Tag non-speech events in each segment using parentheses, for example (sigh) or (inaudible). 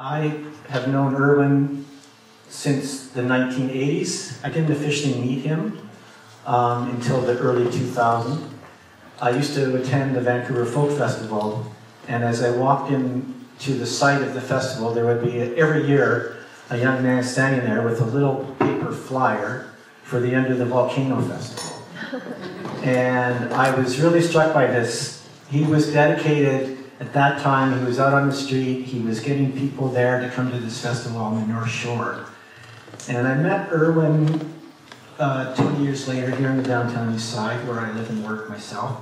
I have known Irwin since the 1980s. I didn't officially meet him um, until the early 2000s. I used to attend the Vancouver Folk Festival, and as I walked in to the site of the festival, there would be every year a young man standing there with a little paper flyer for the end of the Volcano Festival. (laughs) And I was really struck by this. He was dedicated at that time, he was out on the street, he was getting people there to come to this festival on the North Shore. And I met Irwin uh, 20 years later here in the downtown east side where I live and work myself.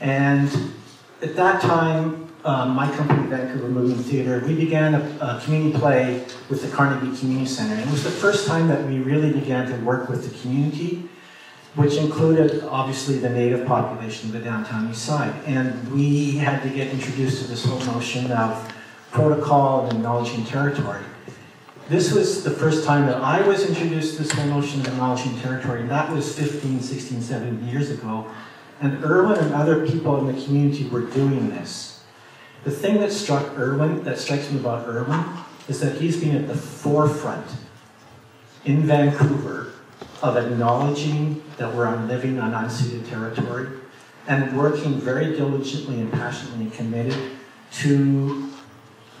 And at that time, um, my company, Vancouver Movement Theatre, we began a, a, community play with the Carnegie Community Center. And it was the first time that we really began to work with the community, which included obviously the native population of the downtown east side. And we had to get introduced to this whole notion of protocol and acknowledging territory. This was the first time that I was introduced to this whole notion of acknowledging territory, and that was 15, 16, 17 years ago. And Irwin and other people in the community were doing this. The thing that struck Irwin, that strikes me about Irwin, is that he's been at the forefront in Vancouver of acknowledging that we're living on unceded territory and working very diligently and passionately committed to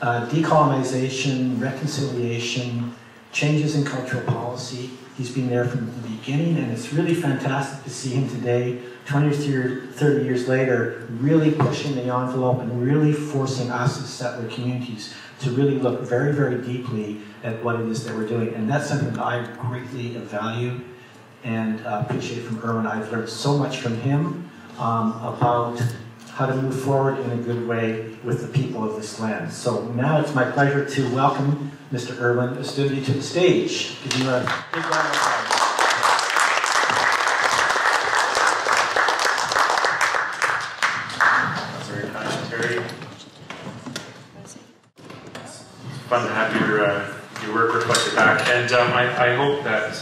uh, decolonization, reconciliation, changes in cultural policy. He's been there from the beginning, and it's really fantastic to see him today, 20 or 30 years later, really pushing the envelope and really forcing us as settler communities to really look very, very deeply at what it is that we're doing. And that's something that I greatly value and uh, appreciate from Irwin. I've learned so much from him um, about how to move forward in a good way with the people of this land. So now it's my pleasure to welcome Mr. Irwin Oostindie to the stage. Give you a big round of applause. Fun to have your uh, your work reflected back, and um, I, I, hope that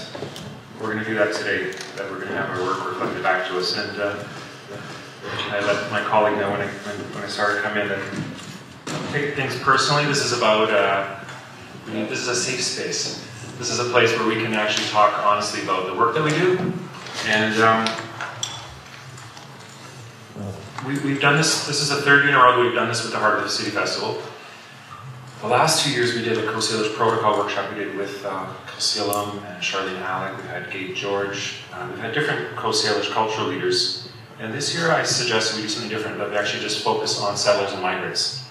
we're going to do that today. That we're going to have our work reflected back to us, and uh, I let my colleague know when I, when, when I started coming in and take things personally. This is about, uh, this is a safe space. This is a place where we can actually talk honestly about the work that we do. And um, we, have done this, this is the third year in a row that we've done this with the Heart of the City Festival. The last two years we did a Salish protocol workshop we did with uh, Coast and Charlene Alec, we've had Gabe George, uh, we've had different Salish cultural leaders and this year I suggested we do something different, but we actually just focus on settlers and migrants.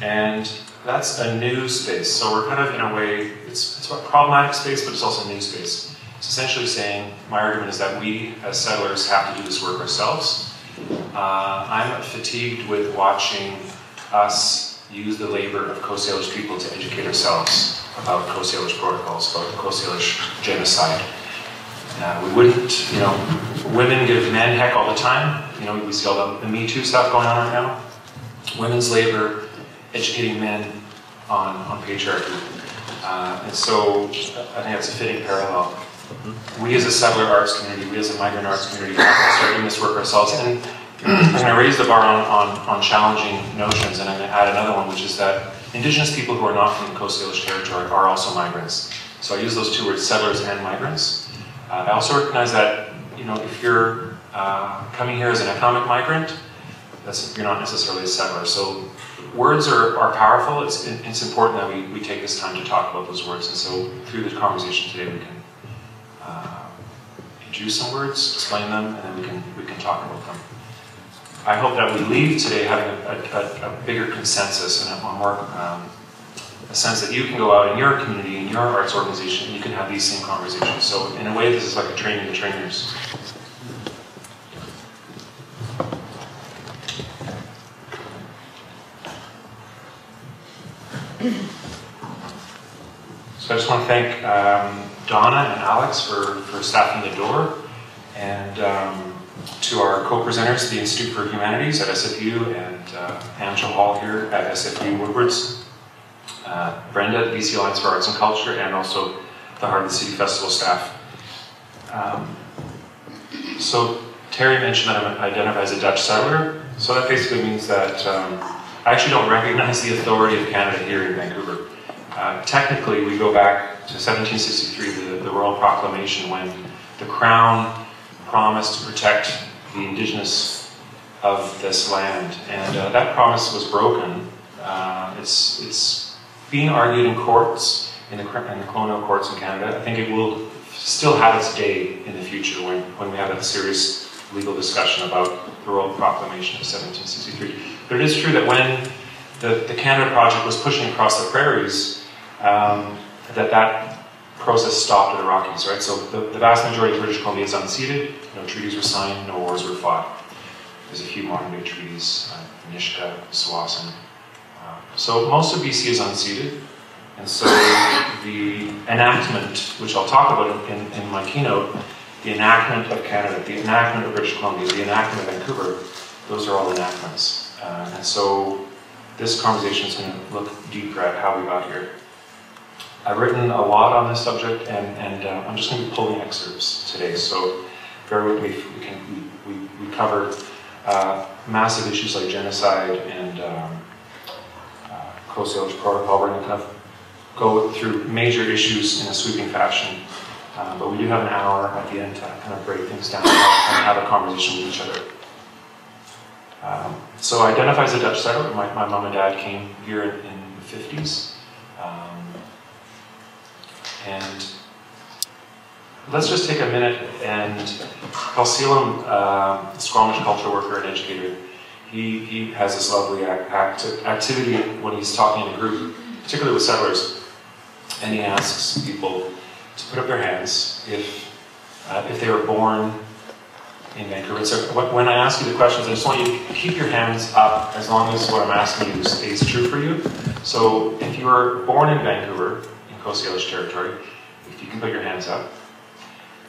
And that's a new space. So we're kind of, in a way, it's, it's a problematic space, but it's also a new space. It's essentially saying, my argument is that we, as settlers, have to do this work ourselves. Uh, I'm fatigued with watching us use the labor of Coast Salish people to educate ourselves about Coast Salish protocols, about the Coast Salish genocide. Uh, we wouldn't, you know, women give men heck all the time. You know, we see all the, Me Too stuff going on right now. Women's labor, educating men on, on patriarchy. Uh, and so I think that's a fitting parallel. Mm-hmm. We as a settler arts community, we as a migrant arts community, have to start doing this work ourselves. And I'm going to raise the bar on, on, on challenging notions, and I'm going to add another one, which is that Indigenous people who are not from the Coast Salish territory are also migrants. So I use those two words, settlers and migrants. Uh, I also recognize that you know if you're uh, coming here as an economic migrant, you're not necessarily a settler. So words are, are powerful. It's, it's important that we, we take this time to talk about those words. And so through this conversation today, we can uh, introduce some words, explain them, and then we can, we can talk about them. I hope that we leave today having a, a, a bigger consensus and a more um, a sense that you can go out in your community, in your arts organization, and you can have these same conversations. So in a way, this is like a training the trainers. So I just want to thank um, Donna and Alex for, for staffing the door, and um, to our co-presenters, the Institute for Humanities at SFU and uh, Angela Hall here at SFU Woodwards uh, Brenda at BC Alliance for Arts and Culture, and also the Heart of the City Festival staff. Um, so Terry mentioned that I'm identified as a Dutch settler. So that basically means that um, I actually don't recognize the authority of Canada here in Vancouver. Uh, technically, we go back to 1763, the, the Royal Proclamation, when the Crown promised to protect the Indigenous of this land, and uh, that promise was broken. Uh, it's, it's being argued in courts, in the, in the colonial courts in Canada. I think it will still have its day in the future when, when we have a serious legal discussion about the Royal Proclamation of 1763. But it is true that when the, the Canada Project was pushing across the prairies, um, that that process stopped at the Rockies, right? So the, the, vast majority of British Columbia is unceded, no treaties were signed, no wars were fought. There's a few modern day treaties, uh, Nisga'a, Tsawwassen. Uh, so most of BC is unceded, and so the enactment, which I'll talk about in, in, in my keynote, the enactment of Canada, the enactment of British Columbia, the enactment of Vancouver, those are all enactments. Uh, and so this conversation is going to look deeper at how we got here. I've written a lot on this subject, and, and uh, I'm just going to be pulling excerpts today, so bear with me. We, can, we, we, cover uh, massive issues like genocide and um, uh, Protocol. We're going to kind of go through major issues in a sweeping fashion, uh, but we do have an hour at the end to kind of break things down and have a conversation with each other. Um, so I identify as a Dutch settler. My, my mom and dad came here in, in the 50s. Um, and let's just take a minute and Kalseelam, uh, Squamish culture worker and educator, he, he has this lovely act, activity when he's talking in a group, particularly with settlers, and he asks people to put up their hands if, uh, if they were born in Vancouver. So when I ask you the questions, I just want you to keep your hands up as long as what I'm asking you stays true for you. So if you were born in Vancouver, Coast Salish territory, if you can put your hands up.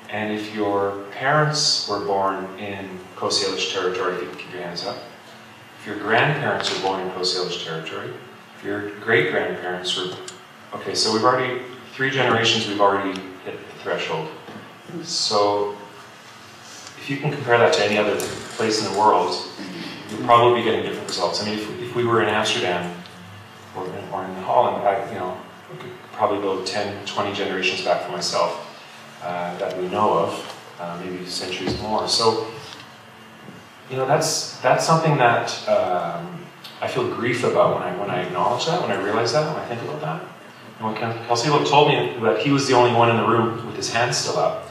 And if your parents were born in Coast Salish territory, if you can keep your hands up. If your grandparents were born in Coast Salish territory, if your great grandparents were, okay, so we've already, three generations we've already hit the threshold. So if you can compare that to any other place in the world, you'll probably be getting different results. I mean, if, if we were in Amsterdam or in, or in Holland, I, you know, probably go 10, 20 generations back for myself uh, that we know of, uh, maybe centuries more. So, you know, that's that's something that um, I feel grief about when I when I acknowledge that, when I realize that, when I think about that. And when Kalseelam told me that he was the only one in the room with his hands still up,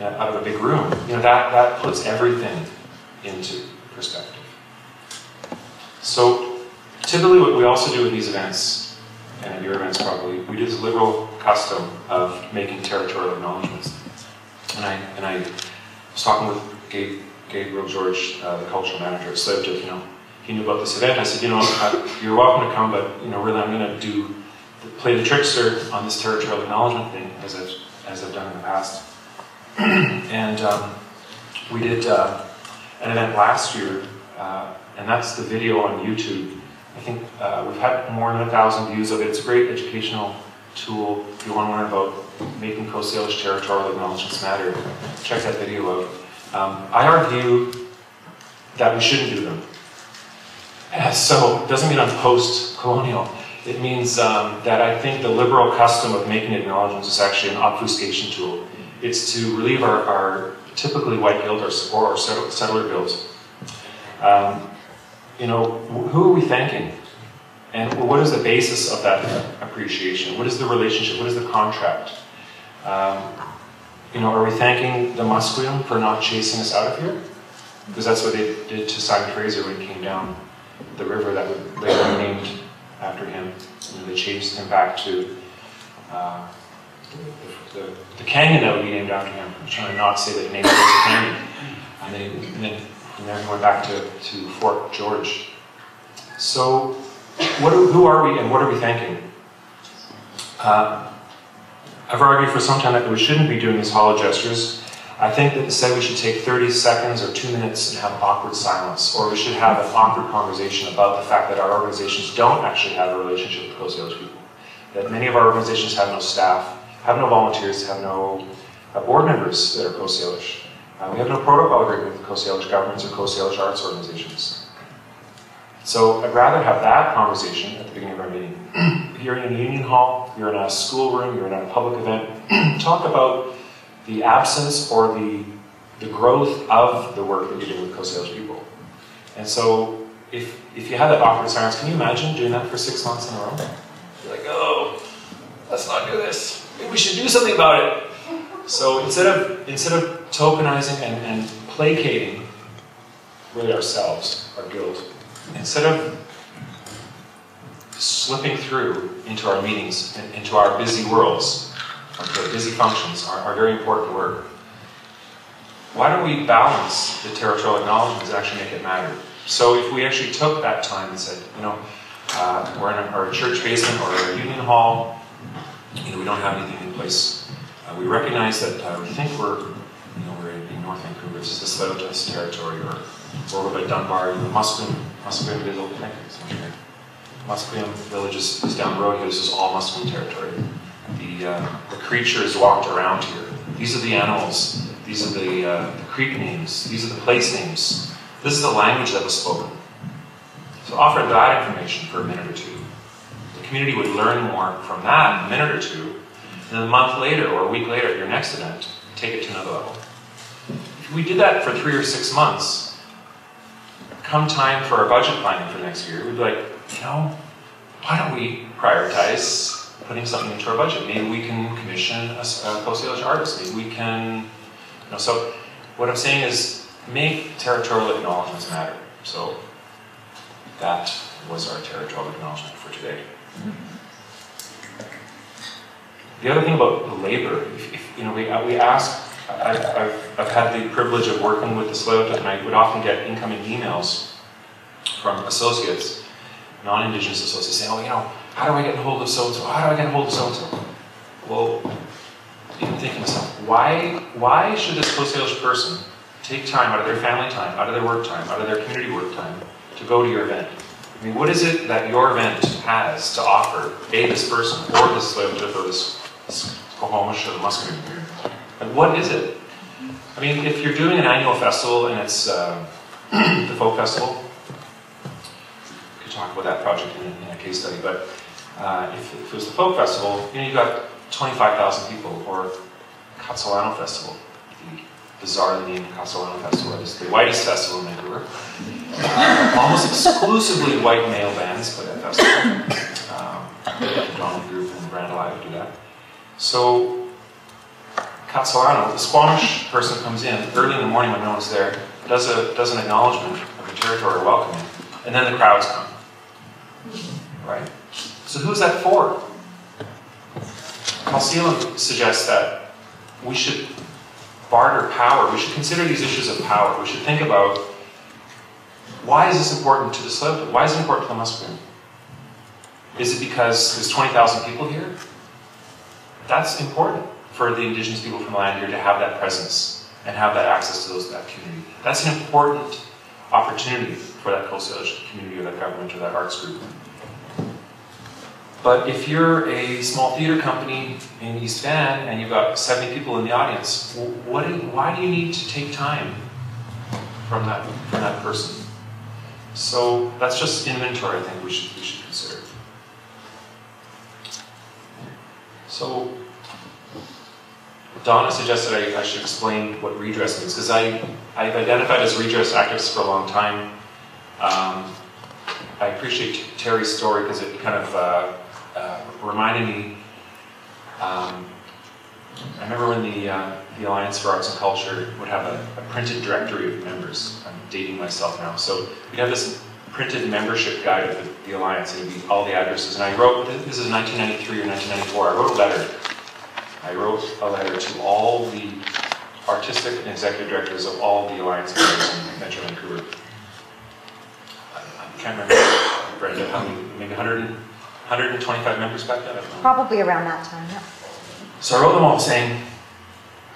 out of a big room, you know, that, that puts everything into perspective. So typically what we also do with these events and events probably, we do this liberal custom of making territorial acknowledgements. And I, and I was talking with Gabe, Gabriel George, uh, the cultural manager at Tsleil-Waututh, you know, he knew about this event. I said, you know, uh, you're welcome to come, but, you know, really I'm going to do, play the trickster on this territorial acknowledgement thing, as I've, as I've done in the past. (clears throat) and um, we did uh, an event last year, uh, and that's the video on YouTube I think uh, we've had more than a thousand views of it. It's a great educational tool if you want to learn about making Coast Salish territorial acknowledgements matter. Check that video out. Um, I argue that we shouldn't do them. (laughs) So it doesn't mean I'm post-colonial. It means um, that I think the liberal custom of making acknowledgements is actually an obfuscation tool. It's to relieve our, our typically white guilt or, or settler guilt. Um, you know, who are we thanking? And what is the basis of that appreciation? What is the relationship? What is the contract? Um, you know, are we thanking the Musqueam for not chasing us out of here? Because that's what they did to Simon Fraser when he came down the river that would later named after him. You know, they chased him back to uh, the, the, the, canyon that would be named after him. I'm trying to not say that he named it as a canyon. And then, and then and then we went back to, to Fort George. So, what who are we and what are we thanking? Uh, I've argued for some time that we shouldn't be doing these hollow gestures. I think that instead we should take 30 seconds or two minutes and have awkward silence, or we should have an awkward conversation about the fact that our organizations don't actually have a relationship with Coast Salish people. That many of our organizations have no staff, have no volunteers, have no uh, board members that are Coast Salish. Uh, we have no protocol agreement with Coast Salish governments or Coast Salish arts organizations. So I'd rather have that conversation at the beginning of our meeting. (clears throat) you're in a union hall, you're in a schoolroom, you're in a public event, (clears throat) talk about the absence or the, the growth of the work that you do with Coast Salish people. And so if, if you have that awkward silence, can you imagine doing that for six months in a row? You're like, oh, let's not do this. Maybe we should do something about it. So instead of instead of tokenizing and, and placating really ourselves, our guild, instead of slipping through into our meetings, into our busy worlds, our busy functions, our, our very important work, why don't we balance the territorial acknowledgements actually make it matter? So if we actually took that time and said, you know, uh, we're in a, our church basement or a union hall, you know, we don't have anything in place. We recognize that uh, we think we're, you know, we're in, North Vancouver, the Tsleil-Waututh territory, or, or we're by Dunbar, know, Musqueam, Musqueam Village, Musqueam Village is, is down the road here, this is all Musqueam territory. The, uh, the creatures walked around here. These are the animals, these are the, uh, the creek names, these are the place names. This is the language that was spoken. So offer that information for a minute or two. The community would learn more from that in a minute or two, and then a month later or a week later at your next event, take it to another level. If we did that for three or six months, come time for our budget planning for next year, we'd be like, you know, why don't we prioritize putting something into our budget? Maybe we can commission a, a Coast Salish artist. Maybe we can, you know, so what I'm saying is make territorial acknowledgements matter. So that was our territorial acknowledgement for today. Mm-hmm. The other thing about labor, if, if, you know, we, uh, we ask, I've, I've, I've, had the privilege of working with the Tsleil-Waututh and I would often get incoming emails from associates, non-Indigenous associates saying, oh, you know, how do I get in hold of so-and-so? How do I get in hold of so-and-so? Well, even thinking to myself, why, why should this Coast Salish person take time out of their family time, out of their work time, out of their community work time to go to your event? I mean, what is it that your event has to offer, A, this person, or this Tsleil-Waututh, or this, this Cohomish, or the Musqueam? Like, what is it? I mean, if you're doing an annual festival and it's uh, the folk festival, we could talk about that project in, in a case study, but uh, if, if, it was the folk festival, you know, you've got 25,000 people, or Khatsahlano Festival, the bizarre name Khatsahlano Festival, is the whitest festival in Vancouver. Uh, almost exclusively white male bands play that festival. Um, the Donald Group and Brand Alive do that. So Khatsahlano, the Squamish person comes in early in the morning when no one's there, does, a, does an acknowledgement of the territory welcoming, and then the crowds come. Right? So who's that for? Kalseelam suggests that we should barter power. We should consider these issues of power. We should think about why is this important to the Tsleil-Waututh? Why is it important to the Musqueam? Is it because there's 20,000 people here? That's important for the indigenous people from the land here to have that presence and have that access to those that community. That's an important opportunity for that coastal community or that government or that arts group. But if you're a small theater company in East Van and you've got 70 people in the audience, what why do you need to take time from that, from that person? So that's just inventory I think we should, we should consider. So Donna suggested I, I should explain what redress means because I, I've identified as redress activist for a long time. Um, I appreciate Terry's story because it kind of uh, uh, reminded me. Um, I remember when the, uh, the Alliance for Arts and Culture would have a, a, printed directory of members. I'm dating myself now. So we'd have this printed membership guide of the, the Alliance, and it'd be all the addresses. And I wrote, this is 1993 or 1994, I wrote a letter. I wrote a letter to all the artistic and executive directors of all the Alliance members in Metro Vancouver. I, I can't remember, Brenda, how many, maybe 100, 125 members back then? Probably around that time, yeah. So I wrote them all saying,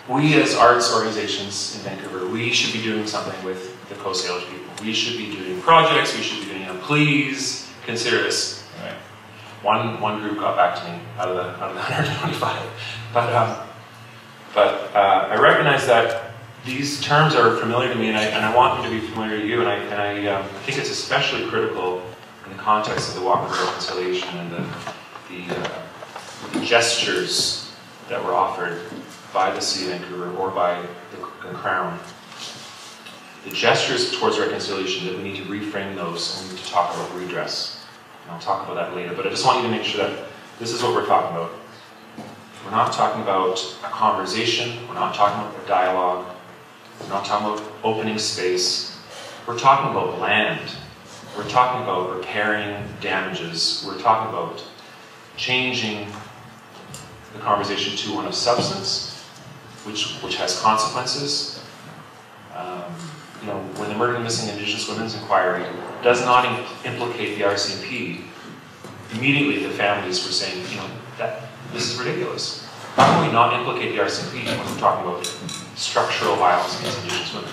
we as arts organizations in Vancouver, we should be doing something with the Coast Salish people. We should be doing projects, we should be doing, you know, please consider this. Right. One, one group got back to me out of the, out of the 125. But, um, but uh, I recognize that these terms are familiar to me, and I, and I want them to be familiar to you, and I, and I, um, think it's especially critical in the context of the Walk of Reconciliation and the, the, uh, the gestures that were offered by the City of Vancouver or by the, the Crown. The gestures towards reconciliation, that we need to reframe those and we need to talk about redress. And I'll talk about that later, but I just want you to make sure that this is what we're talking about. We're not talking about a conversation, we're not talking about a dialogue, we're not talking about opening space. We're talking about land. We're talking about repairing damages. We're talking about changing the conversation to one of substance, which, which has consequences. Um, you know, when the Murder and Missing Indigenous Women's Inquiry does not im- implicate the RCMP, immediately the families were saying, you know, that this is ridiculous. How can we not implicate the RCMP when we're talking about structural violence against Indigenous women?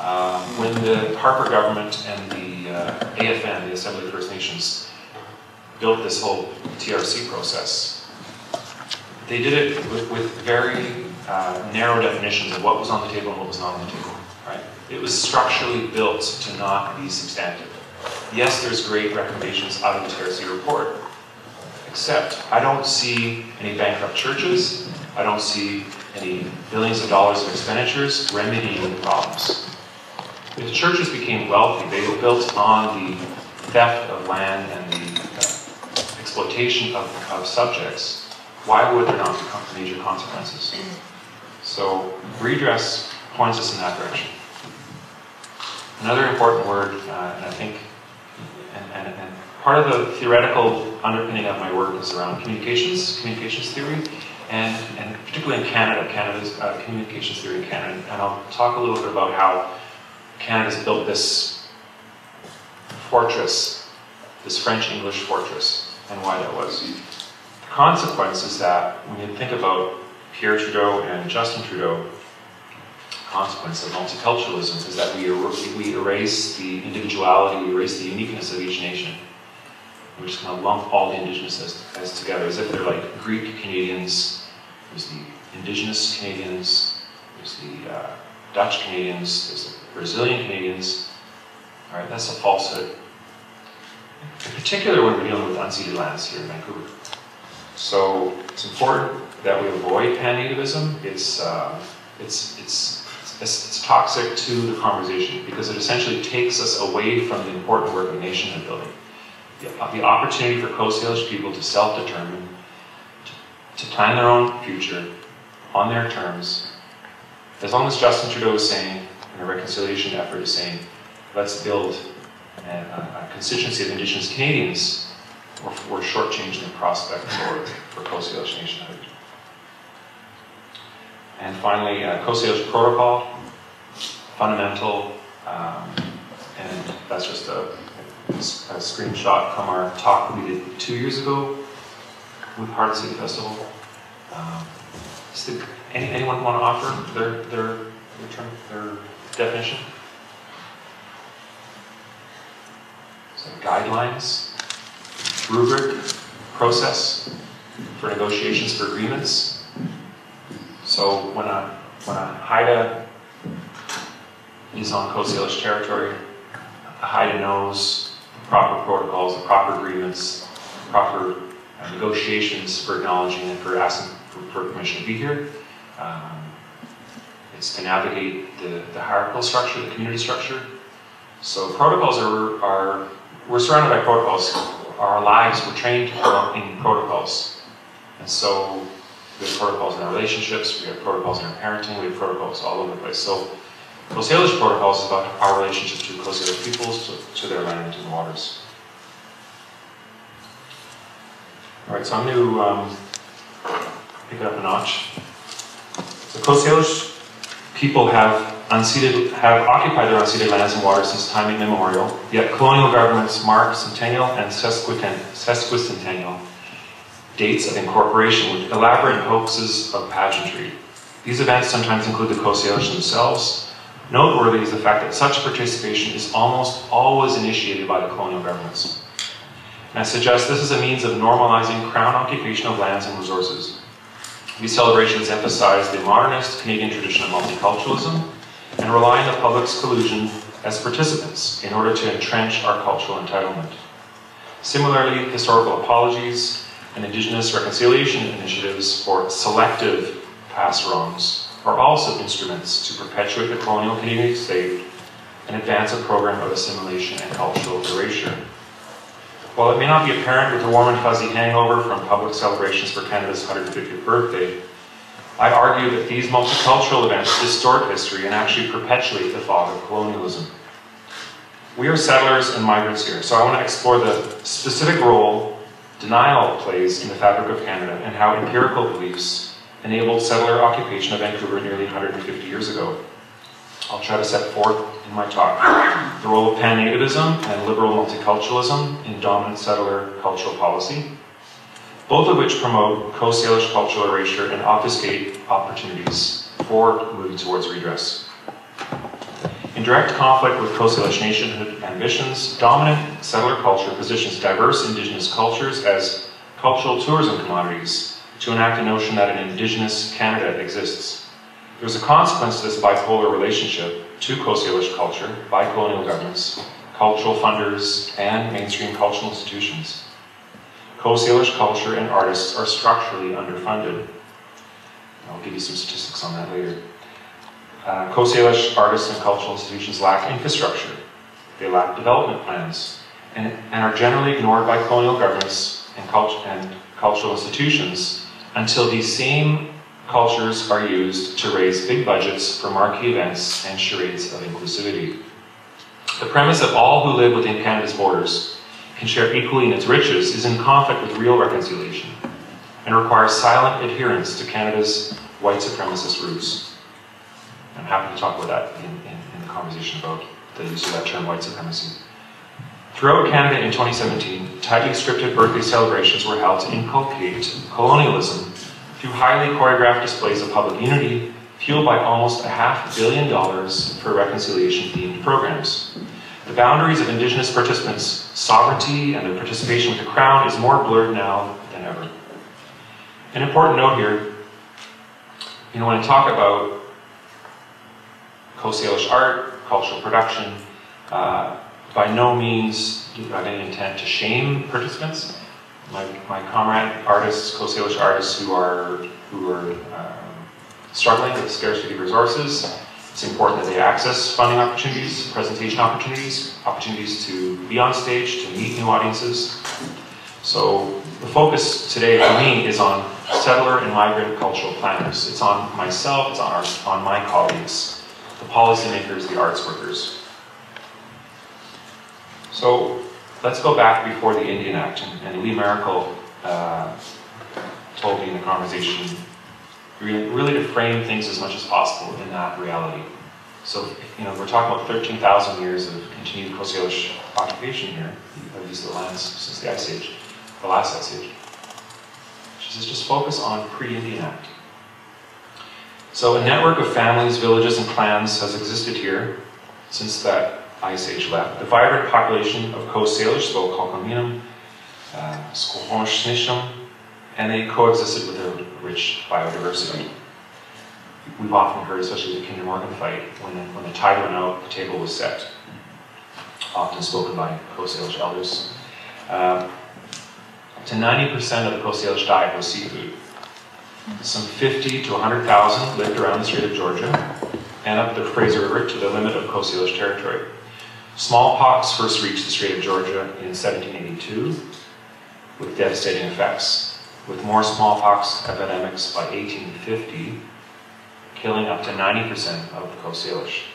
Uh, when the Harper government and the uh, AFN, the Assembly of First Nations, built this whole TRC process, they did it with, with very uh, narrow definitions of what was on the table and what was not on the table. Right? It was structurally built to not be substantive. Yes, there's great recommendations out of the TRC report, except I don't see any bankrupt churches. I don't see any billions of dollars of expenditures remedying the problems. If churches became wealthy, they were built on the theft of land and the uh, exploitation of, of subjects. Why would there not be major consequences? So redress points us in that direction. Another important word, uh, and I think, and, and, and part of the theoretical underpinning of my work is around communications, communications theory, and, and particularly in Canada, Canada's uh, communications theory in Canada. And I'll talk a little bit about how Canada's built this fortress, this French-English fortress, and why that was. The consequence is that when you think about Pierre Trudeau and Justin Trudeau, consequence of multiculturalism is that we, er we erase the individuality, we erase the uniqueness of each nation. We're just going to lump all the indigenous as, as together, as if they're like Greek Canadians, there's the indigenous Canadians, there's the uh, Dutch Canadians, there's the Brazilian Canadians. All right, that's a falsehood. In particular when we're dealing with unceded lands here in Vancouver. So it's important that we avoid pan-nativism. It's, uh, it's, it's it's, it's, toxic to the conversation because it essentially takes us away from the important work of nationhood building. The, uh, the opportunity for Coast Salish people to self-determine, to, to, plan their own future on their terms. As long as Justin Trudeau is saying, and a reconciliation effort is saying, let's build a, a constituency of Indigenous Canadians, we're, we're shortchanging the prospect for, for Coast Salish nationhood. And finally, uh, Salish Protocol, fundamental, um, and that's just a, a, screenshot from our talk we did two years ago with Heart City Festival. Um, any, anyone want to offer their, their, their, term, their definition? So guidelines, rubric, process for negotiations for agreements. So when a, when a Haida is on Coast Salish territory, the Haida knows the proper protocols, the proper agreements, proper uh, negotiations for acknowledging and for asking for, for permission to be here. Um, it's to navigate the, the hierarchical structure, the community structure. So protocols are, are, we're surrounded by protocols. Our lives, we're trained in protocols. And so we have protocols in our relationships, we have protocols in our parenting, we have protocols all over the place. So Coast Salish protocols is about our relationship to Coast peoples, to, to their land and waters. All right, so I'm going to um, pick it up a notch. So Coast Salish people have unceded, have occupied their unceded lands and waters since time immemorial, yet colonial governments mark centennial and sesquicentennial dates of incorporation with elaborate hoaxes of pageantry. These events sometimes include the Coast themselves. Noteworthy is the fact that such participation is almost always initiated by the colonial governments. And I suggest this is a means of normalizing crown occupation of lands and resources. These celebrations emphasize the modernist Canadian tradition of multiculturalism and rely on the public's collusion as participants in order to entrench our cultural entitlement. Similarly, historical apologies and Indigenous reconciliation initiatives or selective past wrongs are also instruments to perpetuate the colonial Canadian state and advance a program of assimilation and cultural erasure. While it may not be apparent with the warm and fuzzy hangover from public celebrations for Canada's 150th birthday, I argue that these multicultural events distort history and actually perpetuate the fog of colonialism. We are settlers and migrants here, so I want to explore the specific role denial plays in the fabric of Canada and how empirical beliefs enabled settler occupation of Vancouver nearly 150 years ago. I'll try to set forth in my talk the role of pan-nativism and liberal multiculturalism in dominant settler cultural policy, both of which promote Coast Salish cultural erasure and obfuscate opportunities for moving towards redress. In direct conflict with Coast Salish nationhood ambitions, dominant settler culture positions diverse Indigenous cultures as cultural tourism commodities to enact a notion that an Indigenous Canada exists. There's a consequence to this bipolar relationship to Coast Salish culture by colonial governments, cultural funders, and mainstream cultural institutions. Coast Salish culture and artists are structurally underfunded. I'll give you some statistics on that later. Uh, Coast Salish artists and cultural institutions lack infrastructure. They lack development plans and, and are generally ignored by colonial governments and, cult- and cultural institutions until these same cultures are used to raise big budgets for marquee events and charades of inclusivity. The premise that all who live within Canada's borders can share equally in its riches is in conflict with real reconciliation and requires silent adherence to Canada's white supremacist roots. I'm happy to talk about that in, in, in the conversation about the use of that term, white supremacy. Throughout Canada in 2017, tightly scripted birthday celebrations were held to inculcate colonialism through highly choreographed displays of public unity, fueled by almost a half billion dollars for reconciliation-themed programs. The boundaries of Indigenous participants' sovereignty and their participation with the Crown is more blurred now than ever. An important note here, you know, when I talk about Coast Salish art, cultural production, uh, by no means do I have any intent to shame participants. My, my comrade artists, Coast Salish artists who are, who are um, struggling with scarcity of resources, it's important that they access funding opportunities, presentation opportunities, opportunities to be on stage, to meet new audiences. So the focus today for me is on settler and migrant cultural planners. It's on myself, it's on, our, on my colleagues, the policymakers, the arts workers. So let's go back before the Indian Act, and, Lee Maracle uh, told me in the conversation really, really to frame things as much as possible in that reality. So, you know, we're talking about 13,000 years of continued Coast Salish occupation here of these lands since the Ice Age, the last Ice Age. She says, just focus on pre-Indian Act. So a network of families, villages, and clans has existed here since that Ice Age left. The vibrant population of Coast Salish spoke Halkominum, uh, and they coexisted with a rich biodiversity. We've often heard, especially the Kinder Morgan fight, when the, when the tide went out, the table was set. Often spoken by Coast Salish elders. Uh, to 90% of the Coast Salish diet was seafood. Some 50 to 100,000 lived around the Strait of Georgia and up the Fraser River to the limit of Coast Salish territory. Smallpox first reached the Strait of Georgia in 1782 with devastating effects, with more smallpox epidemics by 1850, killing up to 90% of the Coast Salish.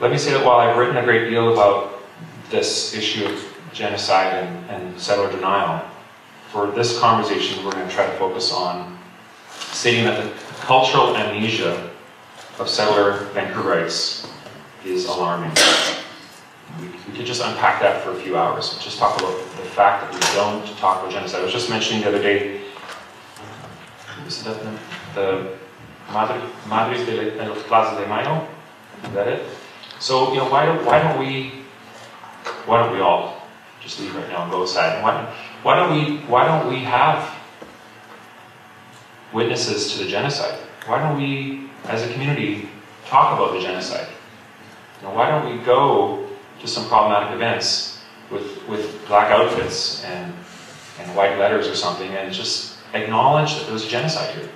Let me say that while I've written a great deal about this issue of genocide and, and settler denial, for this conversation we're going to try to focus on stating that the cultural amnesia of settler Vancouverites is alarming. We, we, could just unpack that for a few hours. Just talk about the fact that we don't talk about genocide. I was just mentioning the other day, was that the, the Madre, Madres de, los Plazas de Mayo? Is that it? So, you know, why why don't we, why don't we all just leave right now and go aside? Why, why don't we, why don't we have witnesses to the genocide. Why don't we, as a community, talk about the genocide? You why don't we go to some problematic events with, with black outfits and, and white letters or something and just acknowledge that there was a genocide here?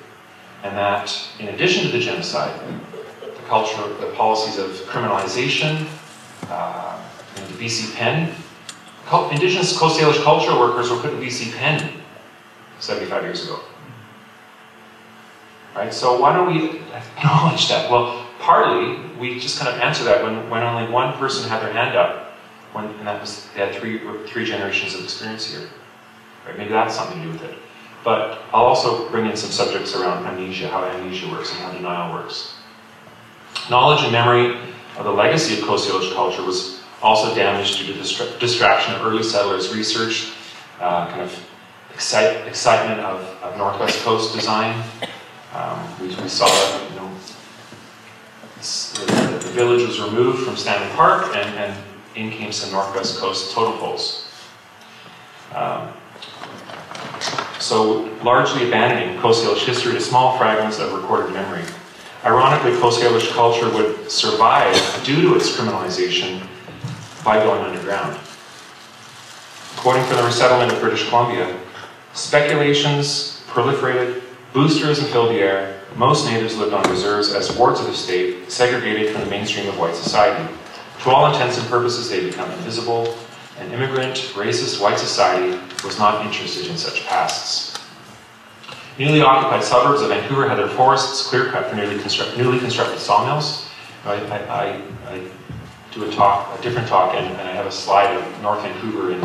And that in addition to the genocide, the culture, the policies of criminalization, uh, the BC Pen, Indigenous Coast Salish culture workers were put in BC Pen 75 years ago. Right? So why don't we acknowledge that? Well, partly we just kind of answer that when, when only one person had their hand up, when, and that was they had three three generations of experience here. Right? Maybe that's something to do with it. But I'll also bring in some subjects around amnesia, how amnesia works and how denial works. Knowledge and memory of the legacy of Coast Salish culture was also damaged due to distra distraction of early settlers' research, uh, kind of excite excitement of, of, Northwest Coast design. Um, we, we, saw that, you know, the, the, village was removed from Stanley Park and, and in came some Northwest Coast totem poles. Um, so largely abandoning Coast Salish history to small fragments of recorded memory. Ironically, Coast Salish culture would survive due to its criminalization by going underground. Quoting from the resettlement of British Columbia, speculations proliferated, boosters filled the air, most natives lived on reserves as wards of the state, segregated from the mainstream of white society. To all intents and purposes, they become invisible, an immigrant, racist white society was not interested in such pasts. Newly occupied suburbs of Vancouver had their forests clear-cut for newly, construct, newly, constructed sawmills. I, I, I, do a talk, a different talk, and, and, I have a slide of North Vancouver in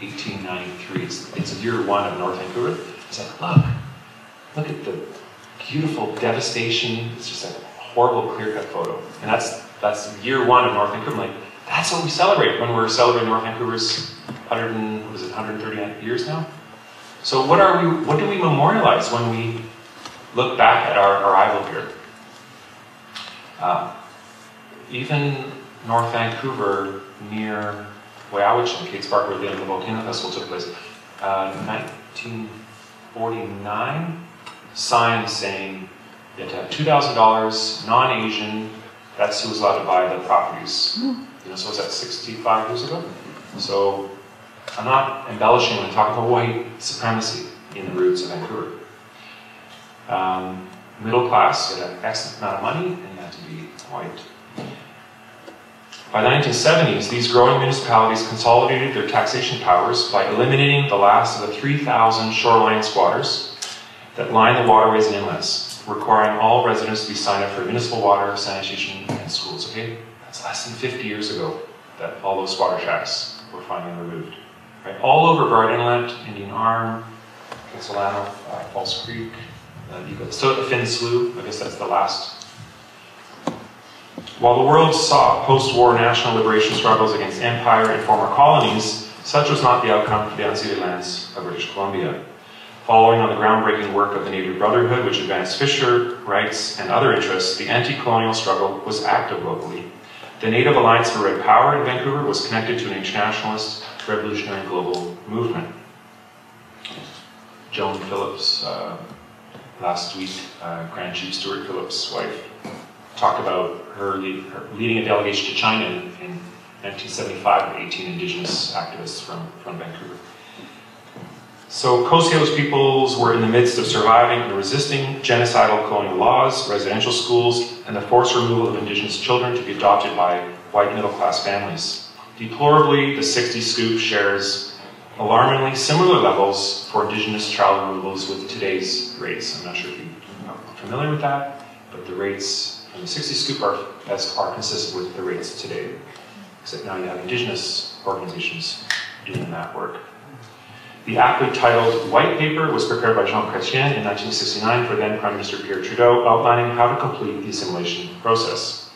1893. It's, it's year one of North Vancouver. It's like, look, look at the beautiful devastation. It's just a horrible clear-cut photo. And that's, that's year one of North Vancouver. I'm like, that's what we celebrate when we're celebrating North Vancouver's 100 and, what is it, 130 years now? So what are we, what do we memorialize when we look back at our arrival here? Uh, even North Vancouver, near Whey-ah-Wichen, Cates Park, where the Volcano Festival took place, uh, 1949, sign saying you had to have $2,000, non-Asian, that's who was allowed to buy the properties. Mm. You know, so was that 65 years ago? So I'm not embellishing when I talk about white supremacy in the roots of Vancouver. Um, middle class, you had an excellent amount of money, and you had to be white. By the 1970s, these growing municipalities consolidated their taxation powers by eliminating the last of the 3,000 shoreline squatters that line the waterways and inlets, requiring all residents to be signed up for municipal water, sanitation, and schools. Okay, that's less than 50 years ago that all those squatter shacks were finally removed. Right? All over Burrard Inlet, Indian Arm, Kitsilano, uh, False Creek, uh, you got so Finn Slough, I guess that's the last. While the world saw post-war national liberation struggles against empire and former colonies, such was not the outcome for the unceded lands of British Columbia. Following on the groundbreaking work of the Native Brotherhood, which advanced fisher rights and other interests, the anti-colonial struggle was active locally. The Native Alliance for Red Power in Vancouver was connected to an internationalist revolutionary global movement. Joan Phillips, uh, last week, uh, Grand Chief Stewart Phillips' wife, talked about her, lead, her, leading a delegation to China in, in 1975 with 18 indigenous activists from, from Vancouver. So Coast Salish peoples were in the midst of surviving and resisting genocidal colonial laws, residential schools, and the forced removal of indigenous children to be adopted by white middle-class families. Deplorably, the 60 Scoop shares alarmingly similar levels for indigenous child removals with today's rates. I'm not sure if you're familiar with that, but the rates 60 Scoop are, are consistent with the rates today. Except now you have indigenous organizations doing that work. The aptly titled White Paper was prepared by Jean Chrétien in 1969 for then Prime Minister Pierre Trudeau, outlining how to complete the assimilation process.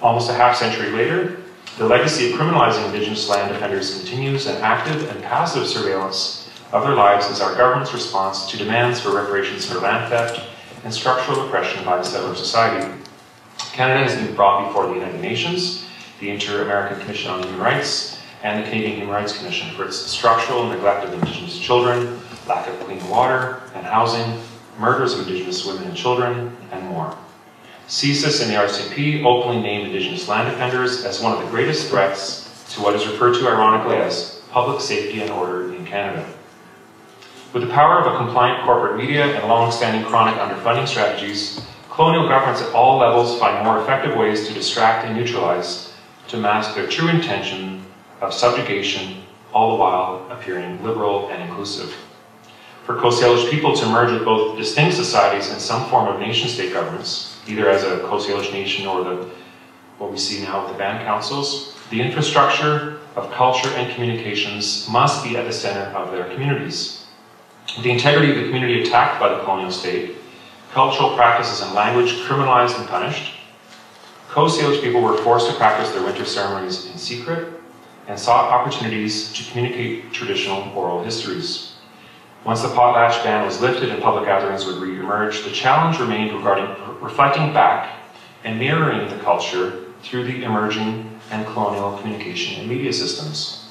Almost a half century later, the legacy of criminalizing Indigenous land offenders continues, and active and passive surveillance of their lives is our government's response to demands for reparations for land theft and structural oppression by the settler society. Canada has been brought before the United Nations, the Inter-American Commission on Human Rights, and the Canadian Human Rights Commission for its structural neglect of Indigenous children, lack of clean water and housing, murders of Indigenous women and children, and more. CSIS and the RCMP openly named Indigenous land defenders as one of the greatest threats to what is referred to ironically as public safety and order in Canada. With the power of a compliant corporate media and long-standing chronic underfunding strategies, colonial governments at all levels find more effective ways to distract and neutralize to mask their true intention of subjugation, all the while appearing liberal and inclusive. For Coast Salish people to merge with both distinct societies and some form of nation-state governments, either as a Coast Salish nation or the, what we see now with the band councils, the infrastructure of culture and communications must be at the center of their communities. The integrity of the community attacked by the colonial state, cultural practices and language criminalized and punished, Coast Salish people were forced to practice their winter ceremonies in secret and sought opportunities to communicate traditional oral histories. Once the potlatch ban was lifted and public gatherings would re-emerge, the challenge remained regarding reflecting back and mirroring the culture through the emerging and colonial communication and media systems.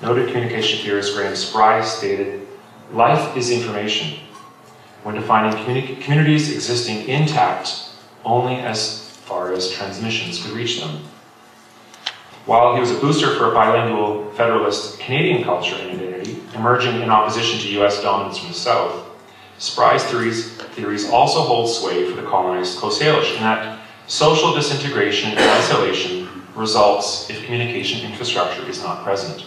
Noted communication theorist Graham Spry stated, life is information. When defining communi communities existing intact only as far as transmissions could reach them. While he was a booster for a bilingual federalist Canadian culture and identity, emerging in opposition to US dominance from the South, Spry's theories, theories also hold sway for the colonized Coast Salish in that social disintegration and isolation results if communication infrastructure is not present.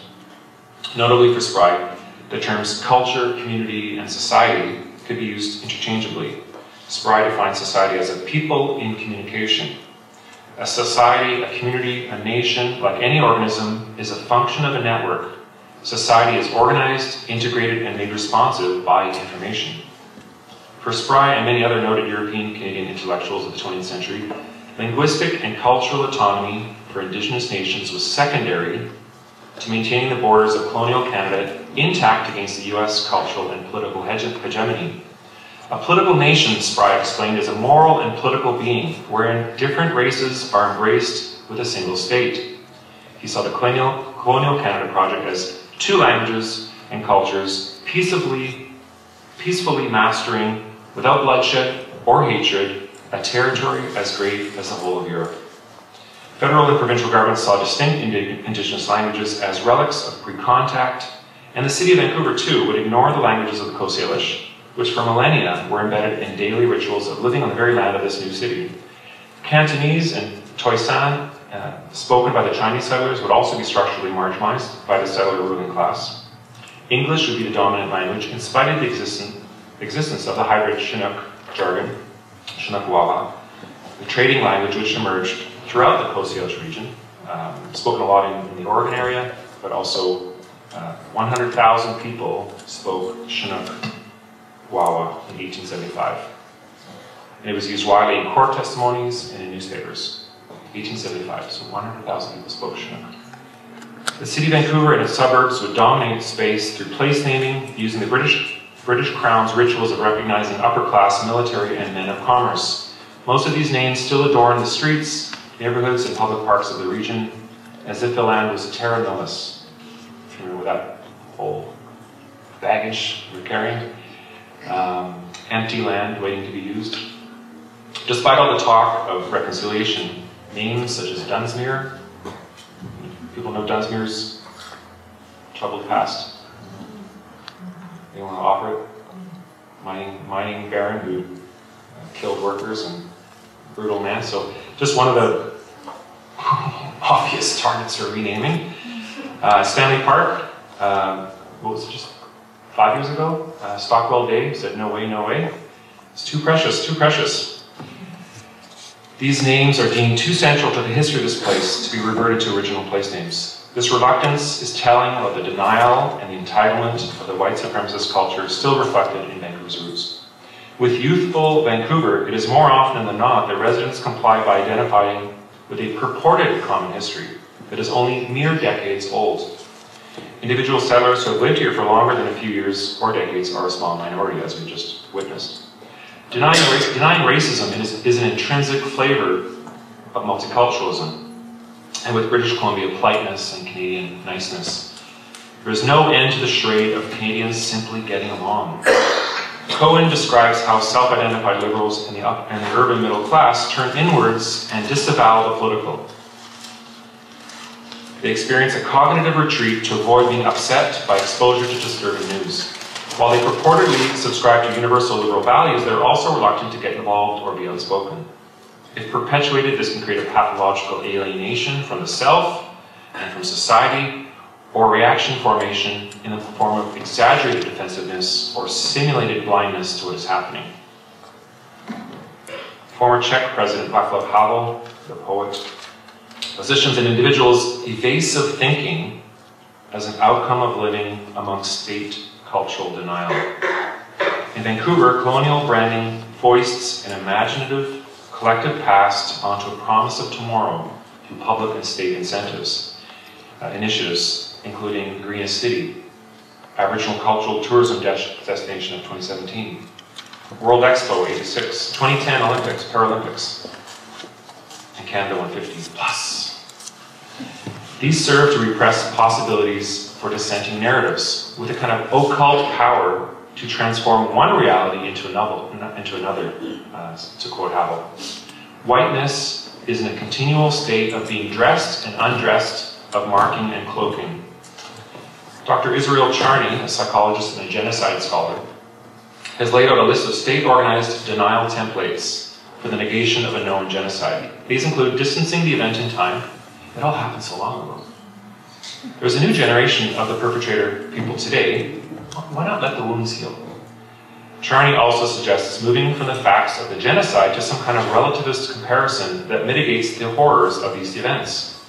Notably for Spry, the terms culture, community, and society could be used interchangeably. Spry defines society as a people in communication. A society, a community, a nation, like any organism, is a function of a network. Society is organized, integrated, and made responsive by information. For Spry and many other noted European Canadian intellectuals of the 20th century, linguistic and cultural autonomy for Indigenous nations was secondary to maintaining the borders of colonial Canada intact against the US cultural and political hegemony. A political nation, Spry explained, is a moral and political being wherein different races are embraced with a single state. He saw the colonial, colonial Canada project as two languages and cultures peaceably, peacefully mastering, without bloodshed or hatred, a territory as great as the whole of Europe. Federal and provincial governments saw distinct Indigenous languages as relics of pre-contact, and the city of Vancouver, too, would ignore the languages of the Coast Salish, which for millennia were embedded in daily rituals of living on the very land of this new city. Cantonese and Toisan, uh, spoken by the Chinese settlers, would also be structurally marginalized by the settler ruling class. English would be the dominant language in spite of the existence of the hybrid Chinook jargon, Chinook Wawa, the trading language which emerged throughout the Coast Salish region, um, spoken a lot in, in, the Oregon area, but also uh, 100,000 people spoke Chinook Wawa in 1875. And it was used widely in court testimonies and in newspapers. 1875, so 100,000 people spoke Chinook. The city of Vancouver and its suburbs would dominate space through place naming, using the British, British Crown's rituals of recognizing upper class military and men of commerce. Most of these names still adorn the streets, neighborhoods and public parks of the region as if the land was terra nullius. Remember that whole baggage we're carrying? Um, empty land waiting to be used. Despite all the talk of reconciliation, names such as Dunsmuir, people know Dunsmuir's troubled past. Anyone want to offer it? Mining, mining baron who uh, killed workers and brutal man. So just one of the (laughs) obvious targets for renaming. Uh, Stanley Park, um, what was it, just five years ago? Uh, Stockwell Day said, no way, no way. It's too precious, too precious. These names are deemed too central to the history of this place to be reverted to original place names. This reluctance is telling of the denial and the entitlement of the white supremacist culture still reflected in Vancouver's roots. With youthful Vancouver, it is more often than not that residents comply by identifying with a purported common history that is only mere decades old. Individual settlers who have lived here for longer than a few years or decades are a small minority, as we just witnessed. Denying, race, denying racism is, is, an intrinsic flavor of multiculturalism, and with British Columbia politeness and Canadian niceness. There is no end to the charade of Canadians simply getting along. Cohen describes how self-identified liberals and the, up, and the urban middle class turn inwards and disavow the political. They experience a cognitive retreat to avoid being upset by exposure to disturbing news. While they purportedly subscribe to universal liberal values, they're also reluctant to get involved or be outspoken. If perpetuated, this can create a pathological alienation from the self and from society, or reaction formation in the form of exaggerated defensiveness or simulated blindness to what is happening. Former Czech President Václav Havel, the poet, positions an individual's evasive thinking as an outcome of living amongst state cultural denial. In Vancouver, colonial branding foists an imaginative, collective past onto a promise of tomorrow through public and state incentives, uh, initiatives, including Greenest City, Aboriginal Cultural Tourism Destination of 2017, World Expo 86, 2010 Olympics, Paralympics, and Canada 150 plus. These serve to repress possibilities for dissenting narratives with a kind of occult power to transform one reality into another, into another uh, to quote Havel. Whiteness is in a continual state of being dressed and undressed, of marking and cloaking. Dr. Israel Charny, a psychologist and a genocide scholar, has laid out a list of state-organized denial templates for the negation of a known genocide. These include distancing the event in time. It all happened so long ago. There's a new generation of the perpetrator people today. Why not let the wounds heal? Charny also suggests moving from the facts of the genocide to some kind of relativist comparison that mitigates the horrors of these events.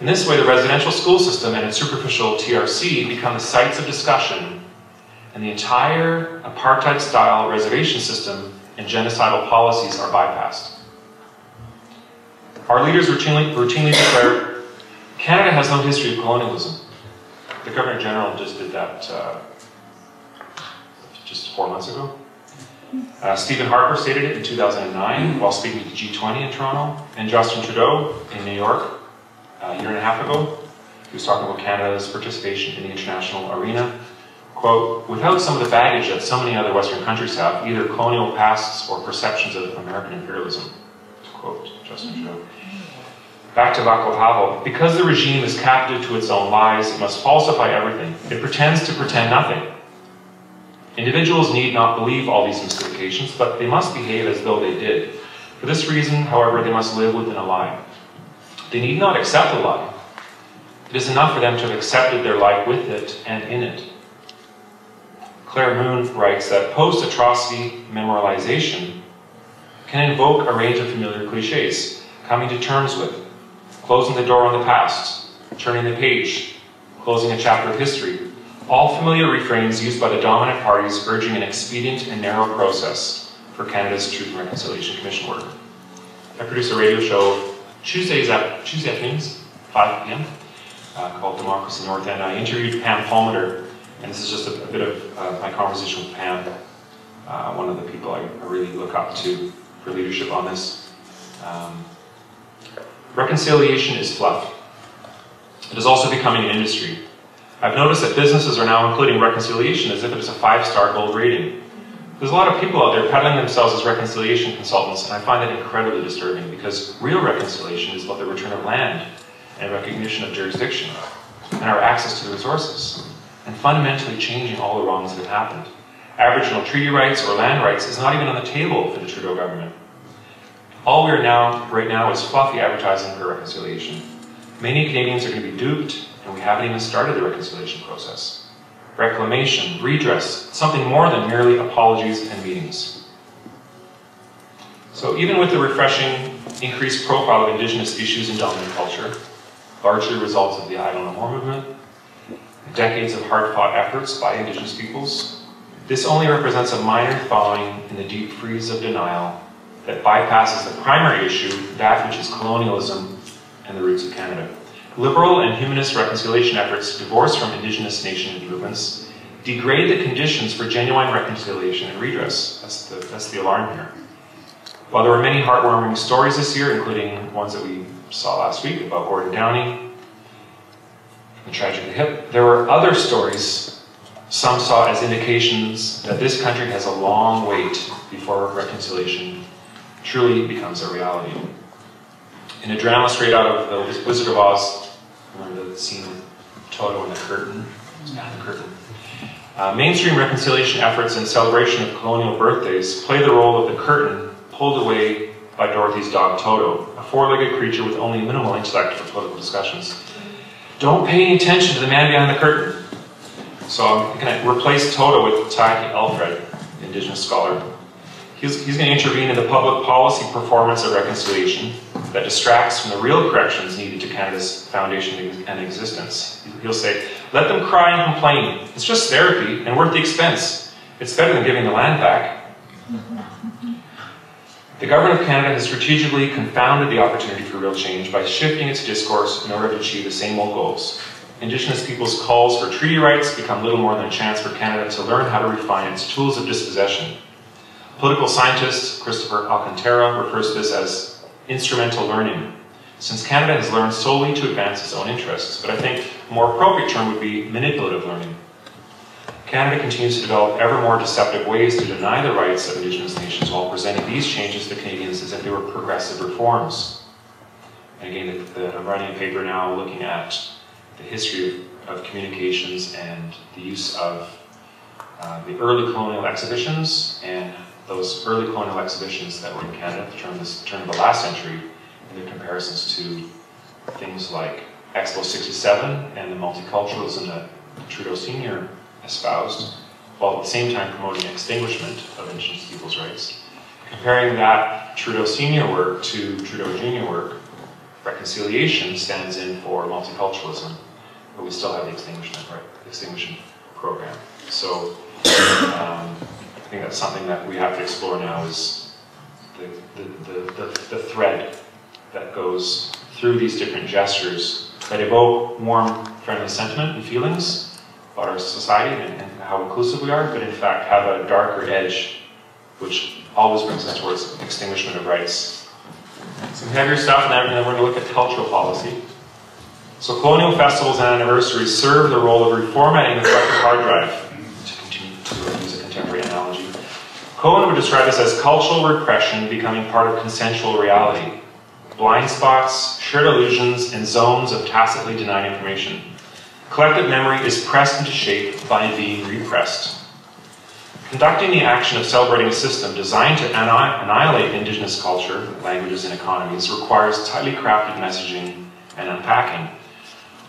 In this way, the residential school system and its superficial TRC become the sites of discussion, and the entire apartheid style reservation system and genocidal policies are bypassed. Our leaders routinely, routinely declare Canada has no history of colonialism. The Governor General just did that uh, just four months ago. Uh, Stephen Harper stated it in 2009 while speaking to G20 in Toronto, and Justin Trudeau in New York uh, a year and a half ago. He was talking about Canada's participation in the international arena. Quote, without some of the baggage that so many other Western countries have, either colonial pasts or perceptions of American imperialism. Quote, Justin Trudeau. Back to Václav Havel. Because the regime is captive to its own lies, it must falsify everything. It pretends to pretend nothing. Individuals need not believe all these mystifications, but they must behave as though they did. For this reason, however, they must live within a lie. They need not accept the lie. It is enough for them to have accepted their life with it and in it. Claire Moon writes that post-atrocity memorialization can invoke a range of familiar cliches, coming to terms with, closing the door on the past, turning the page, closing a chapter of history, all familiar refrains used by the dominant parties urging an expedient and narrow process for Canada's Truth and Reconciliation Commission work. I produce a radio show Tuesdays at Tuesday afternoons, 5 p.m., uh, called Democracy North, and I interviewed Pam Palmater, and this is just a, a bit of uh, my conversation with Pam, uh, one of the people I, I, really look up to for leadership on this. Um, reconciliation is fluff. It is also becoming an industry. I've noticed that businesses are now including reconciliation as if it is a five-star gold rating. There's a lot of people out there peddling themselves as reconciliation consultants, and I find that incredibly disturbing because real reconciliation is about the return of land and recognition of jurisdiction and our access to the resources and fundamentally changing all the wrongs that have happened. Aboriginal treaty rights or land rights is not even on the table for the Trudeau government. All we are now, right now, is fluffy advertising for reconciliation. Many Canadians are going to be duped, and we haven't even started the reconciliation process reclamation, redress, something more than merely apologies and meetings. So even with the refreshing increased profile of Indigenous issues in dominant culture, largely results of the Idle No More movement, decades of hard-fought efforts by Indigenous peoples, this only represents a minor thawing in the deep freeze of denial that bypasses the primary issue, that which is colonialism and the roots of Canada. Liberal and humanist reconciliation efforts divorced from indigenous nation movements degrade the conditions for genuine reconciliation and redress. That's the, that's the alarm here. While there were many heartwarming stories this year, including ones that we saw last week about Gordon Downie, the of hip, there were other stories some saw as indications that this country has a long wait before reconciliation truly becomes a reality. In a drama straight out of The Wizard of Oz, remember the scene with Toto and the curtain? The curtain. Uh, mainstream reconciliation efforts and celebration of colonial birthdays play the role of the curtain pulled away by Dorothy's dog Toto, a four-legged creature with only minimal intellect for political discussions. Don't pay any attention to the man behind the curtain. So I'm going to replace Toto with Taiaiake Alfred, Indigenous scholar. He's, he's going to intervene in the public policy performance of reconciliation that distracts from the real corrections needed to Canada's foundation and existence. He'll say, let them cry and complain. It's just therapy and worth the expense. It's better than giving the land back. The Government of Canada has strategically confounded the opportunity for real change by shifting its discourse in order to achieve the same old goals. Indigenous peoples' calls for treaty rights become little more than a chance for Canada to learn how to refine its tools of dispossession. Political scientist Christopher Alcantara refers to this as instrumental learning, since Canada has learned solely to advance its own interests, but I think a more appropriate term would be manipulative learning. Canada continues to develop ever more deceptive ways to deny the rights of Indigenous nations while presenting these changes to Canadians as if they were progressive reforms. And again, the, the, I'm writing a paper now looking at the history of, of communications and the use of uh, the early colonial exhibitions and those early colonial exhibitions that were in Canada at the turn of, this, turn of the last century and their comparisons to things like Expo 67 and the multiculturalism that Trudeau Sr espoused, while at the same time promoting extinguishment of Indigenous people's rights. Comparing that Trudeau Senior work to Trudeau Junior work, reconciliation stands in for multiculturalism, but we still have the extinguishment, right, extinguishment program. So um, I think that's something that we have to explore now is the, the, the, the, thread that goes through these different gestures that evoke warm, friendly sentiment and feelings, about our society and, and, how inclusive we are, but in fact have a darker edge, which always brings us towards extinguishment of rights. Some heavier stuff, and then we're going to look at cultural policy. So colonial festivals and anniversaries serve the role of reformatting the collective hard drive, to continue to use a contemporary analogy. Cohen would describe this as cultural repression becoming part of consensual reality. Blind spots, shared illusions, and zones of tacitly denied information. Collective memory is pressed into shape by being repressed. Conducting the action of celebrating a system designed to annihilate indigenous culture, languages, and economies requires tightly crafted messaging and unpacking.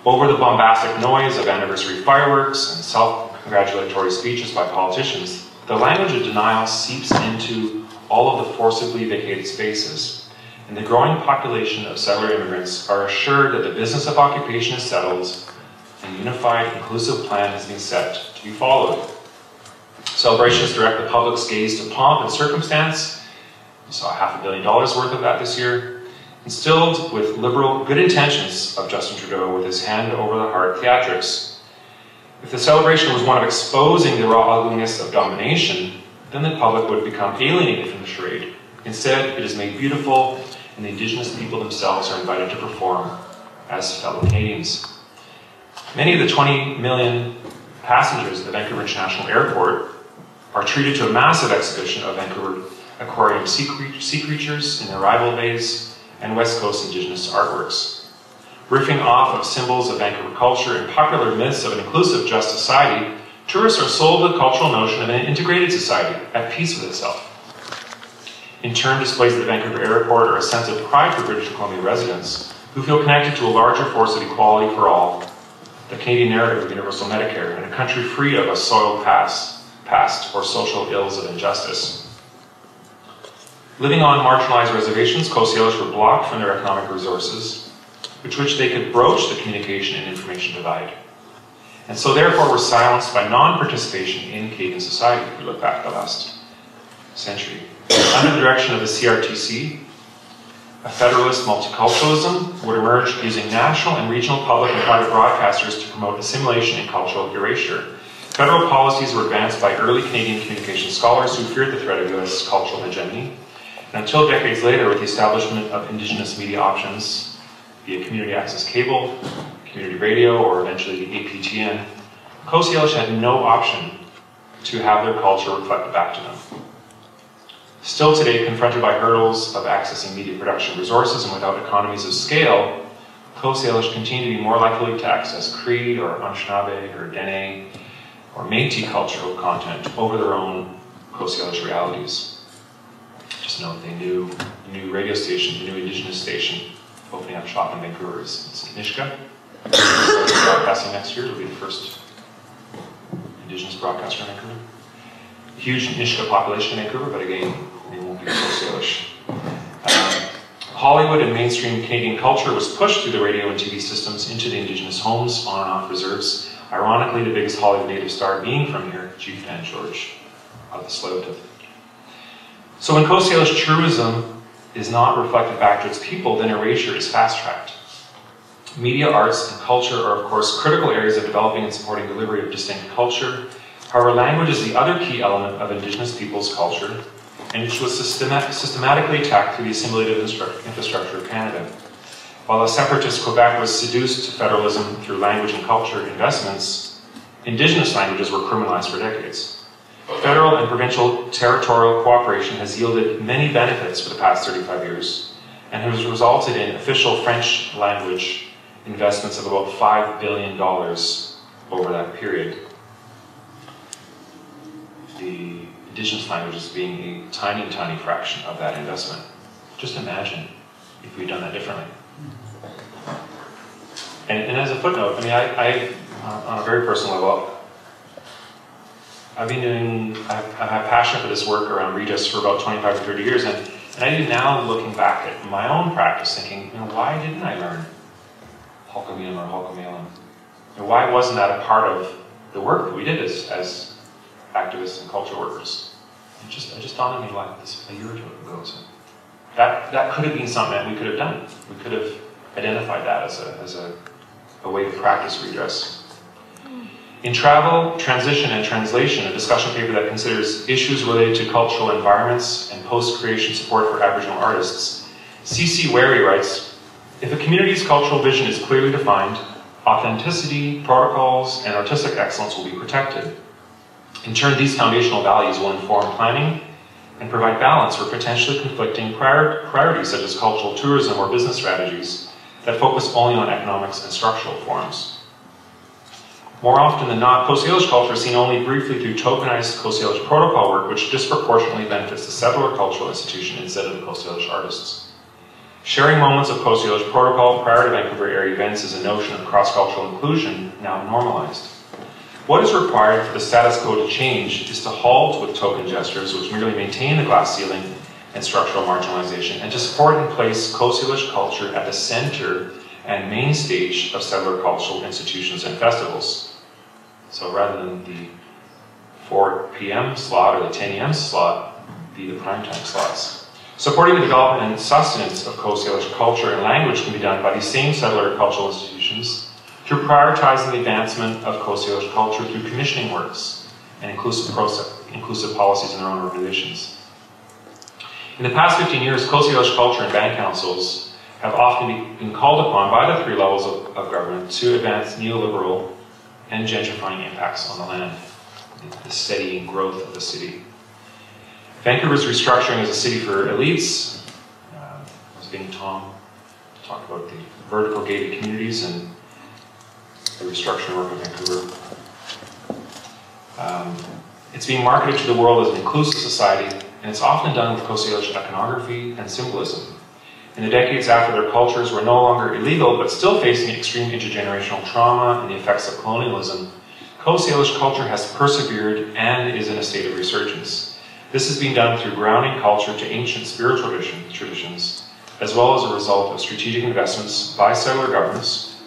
Over the bombastic noise of anniversary fireworks and self-congratulatory speeches by politicians, the language of denial seeps into all of the forcibly vacated spaces, and the growing population of settler immigrants are assured that the business of occupation is settled and a unified, inclusive plan has been set to be followed. Celebrations direct the public's gaze to pomp and circumstance. We saw half a billion dollars worth of that this year. Instilled with liberal good intentions of Justin Trudeau with his hand over the heart theatrics. If the celebration was one of exposing the raw ugliness of domination, then the public would become alienated from the charade. Instead, it is made beautiful, and the Indigenous people themselves are invited to perform as fellow Canadians. Many of the 20 million passengers at the Vancouver International Airport are treated to a massive exhibition of Vancouver aquarium sea, creatures in the arrival bays and West Coast Indigenous artworks. Riffing off of symbols of Vancouver culture and popular myths of an inclusive, just society, tourists are sold the cultural notion of an integrated society at peace with itself. In turn, displays at the Vancouver airport are a sense of pride for British Columbia residents who feel connected to a larger force of equality for all the Canadian narrative of universal Medicare, and a country free of a soiled past, past or social ills of injustice. Living on marginalized reservations, Coast Salish were blocked from their economic resources, with which they could broach the communication and information divide. And so therefore were silenced by non-participation in Canadian society, if we look back the last century. Under the direction of the CRTC, a federalist multiculturalism would emerge using national and regional public and private broadcasters to promote assimilation and cultural erasure. Federal policies were advanced by early Canadian communication scholars who feared the threat of US cultural hegemony. Until decades later, with the establishment of Indigenous media options via community access cable, community radio, or eventually the APTN, Coast Salish had no option to have their culture reflected back to them. Still today, confronted by hurdles of accessing media production resources and without economies of scale, Coast Salish continue to be more likely to access Cree or Anishinaabe or Dene or Métis cultural content over their own Coast Salish realities. Just note they knew new radio station, the new Indigenous station, opening up shop in Vancouver is Nisga'a. Broadcasting next year, it'll be the first Indigenous broadcaster in Vancouver. Huge Nisga'a population in Vancouver, but again, they won't be so Salish. Um, Hollywood and mainstream Canadian culture was pushed through the radio and TV systems into the Indigenous homes on and off reserves. Ironically, the biggest Hollywood native star being from here, Chief Dan George of the Tsleil-Waututh. So when Salish truism is not reflected back to its people, then erasure is fast-tracked. Media, arts, and culture are, of course, critical areas of developing and supporting delivery of distinct culture. However, language is the other key element of Indigenous peoples' culture, and it was systemat systematically attacked through the assimilated infrastructure of Canada. While a separatist Quebec was seduced to federalism through language and culture investments, Indigenous languages were criminalized for decades. Federal and provincial territorial cooperation has yielded many benefits for the past 35 years and has resulted in official French language investments of about $5 billion over that period. The indigenous languages being a tiny, tiny fraction of that investment. Just imagine if we'd done that differently. And, and as a footnote, I mean, I, I, on a very personal level, I've been doing, I've, I've had passion for this work around Regis for about 25 or 30 years, and, and I do now looking back at my own practice thinking, you know, why didn't I learn Halkomelem or Hulkameelum? And why wasn't that a part of the work that we did as, as activists and culture workers? It just, it just dawned on me like this a year or two ago. So that, that could have been something that we could have done. We could have identified that as a, as a, a way to practice redress. In Travel, Transition, and Translation, a discussion paper that considers issues related to cultural environments and post-creation support for Aboriginal artists, C.C. Wary writes, if a community's cultural vision is clearly defined, authenticity, protocols, and artistic excellence will be protected. In turn, these foundational values will inform planning and provide balance for potentially conflicting prior priorities such as cultural tourism or business strategies that focus only on economics and structural forms. More often than not, Coast Salish culture is seen only briefly through tokenized Coast Salish protocol work, which disproportionately benefits the settler cultural institution instead of the Coast Salish artists. Sharing moments of Coast Salish protocol prior to Vancouver area events is a notion of cross-cultural inclusion now normalized. What is required for the status quo to change is to halt with token gestures which merely maintain the glass ceiling and structural marginalization, and to support and place Coast Salish culture at the center and main stage of settler cultural institutions and festivals. So rather than the 4 p.m. slot or the 10 a.m. slot, be the primetime slots. Supporting the development and sustenance of Coast Salish culture and language can be done by these same settler cultural institutions through prioritizing the advancement of Coast Salish culture through commissioning works and inclusive, process, inclusive policies in their own organizations. In the past 15 years, Coast Salish culture and band councils have often been called upon by the three levels of, of government to advance neoliberal and gentrifying impacts on the land, the steadying growth of the city. Vancouver's restructuring as a city for elites, uh, was being Tom talked about the vertical gated communities and the restructuring work of Vancouver. Um, it's being marketed to the world as an inclusive society, and it's often done with Salish iconography and symbolism. In the decades after their cultures were no longer illegal, but still facing extreme intergenerational trauma and the effects of colonialism, Coast Salish culture has persevered and is in a state of resurgence. This has been done through grounding culture to ancient spiritual traditions, as well as a result of strategic investments by settler governments,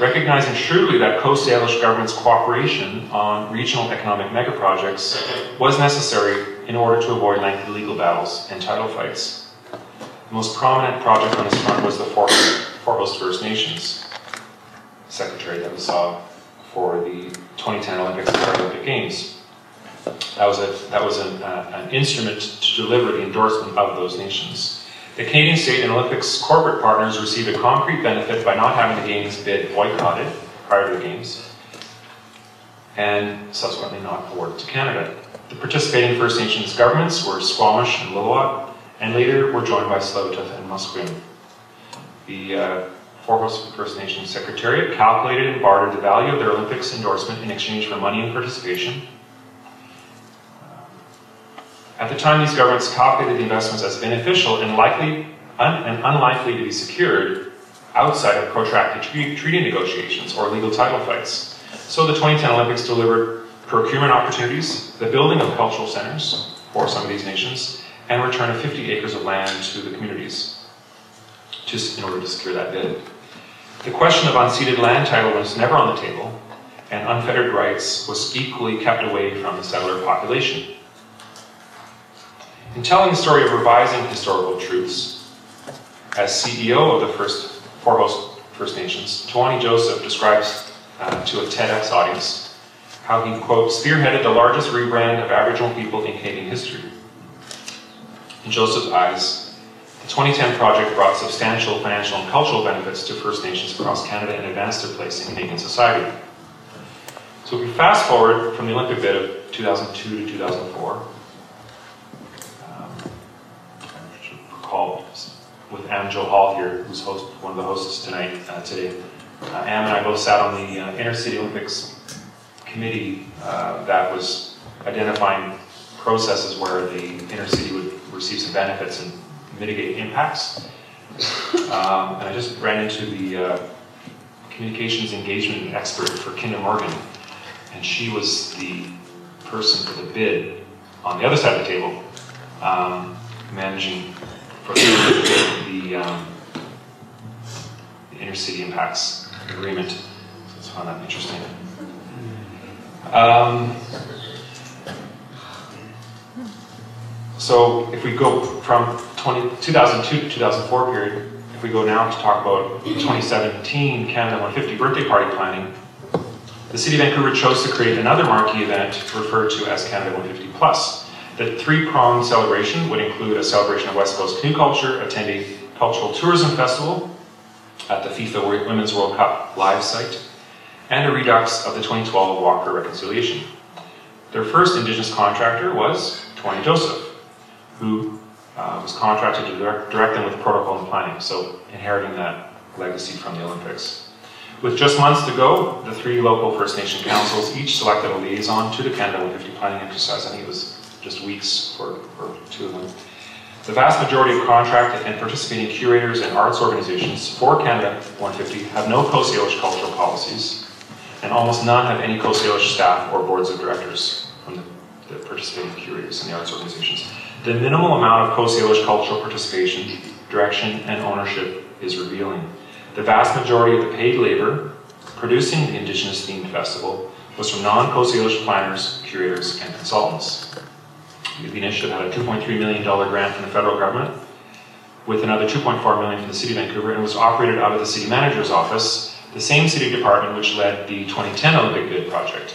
recognizing shrewdly that Coast Salish government's cooperation on regional economic megaprojects was necessary in order to avoid lengthy legal battles and title fights. The most prominent project on this front was the Four Host First Nations secretary that we saw for the 2010 Olympics and Paralympic Games. That was, a, that was an, uh, an instrument to deliver the endorsement of those nations. The Canadian State and Olympics corporate partners received a concrete benefit by not having the Games bid boycotted prior to the Games. and subsequently not awarded to Canada. The participating First Nations governments were Squamish and Lilloit, and later were joined by Tsleil-Waututh and Musqueam. The uh, Four Host First Nations Secretariat calculated and bartered the value of their Olympics endorsement in exchange for money and participation. At the time, these governments calculated the investments as beneficial and likely un and unlikely to be secured outside of protracted treaty negotiations or legal title fights. So the 2010 Olympics delivered procurement opportunities, the building of cultural centers for some of these nations, and return of 50 acres of land to the communities, just in order to secure that bid. The question of unceded land title was never on the table, and unfettered rights was equally kept away from the settler population. In telling the story of revising historical truths, as CEO of the first Four Host First Nations, Tewanee Joseph describes uh, to a TEDx audience how he, quote, spearheaded the largest rebrand of Aboriginal people in Canadian history. In Joseph's eyes, the 2010 project brought substantial financial and cultural benefits to First Nations across Canada and advanced their place in Canadian society. So if we fast forward from the Olympic bid of 2002 to 2004, Recall with Am Johal here, who's host, one of the hosts tonight uh, today. Uh, Am and I both sat on the uh, Intercity Olympics committee uh, that was identifying processes where the inner city would receive some benefits and mitigate impacts. Um, and I just ran into the uh, communications engagement expert for Kinder Morgan, and she was the person for the bid on the other side of the table, um, managing for the, um, the intercity impacts agreement. So I found that interesting. So if we go from 20, 2002 to 2004 period, if we go now to talk about 2017 Canada 150 birthday party planning, the City of Vancouver chose to create another marquee event referred to as Canada 150 Plus. The three-pronged celebration would include a celebration of West Coast canoe culture, attending cultural tourism festival at the FIFA Women's World Cup live site, and a redux of the 2012 Walk for Reconciliation. Their first Indigenous contractor was Tewanee Joseph, who uh, was contracted to direct, them with protocol and planning, so inheriting that legacy from the Olympics. With just months to go, the three local First Nation councils each selected a liaison to the Canada 150 planning exercise. I think it was just weeks for, for two of them. The vast majority of contracted and participating curators and arts organizations for Canada 150 have no Coast Salish cultural policies, and almost none have any Coast Salish staff or boards of directors from the, the participating curators and the arts organizations. The minimal amount of Coast Salish cultural participation, direction, and ownership is revealing. The vast majority of the paid labor producing the Indigenous themed festival was from non-Coast Salish planners, curators, and consultants. The initiative had a $2.3 million grant from the federal government with another 2.4 million from the City of Vancouver and was operated out of the City Manager's office, the same city department which led the 2010 Olympic bid project.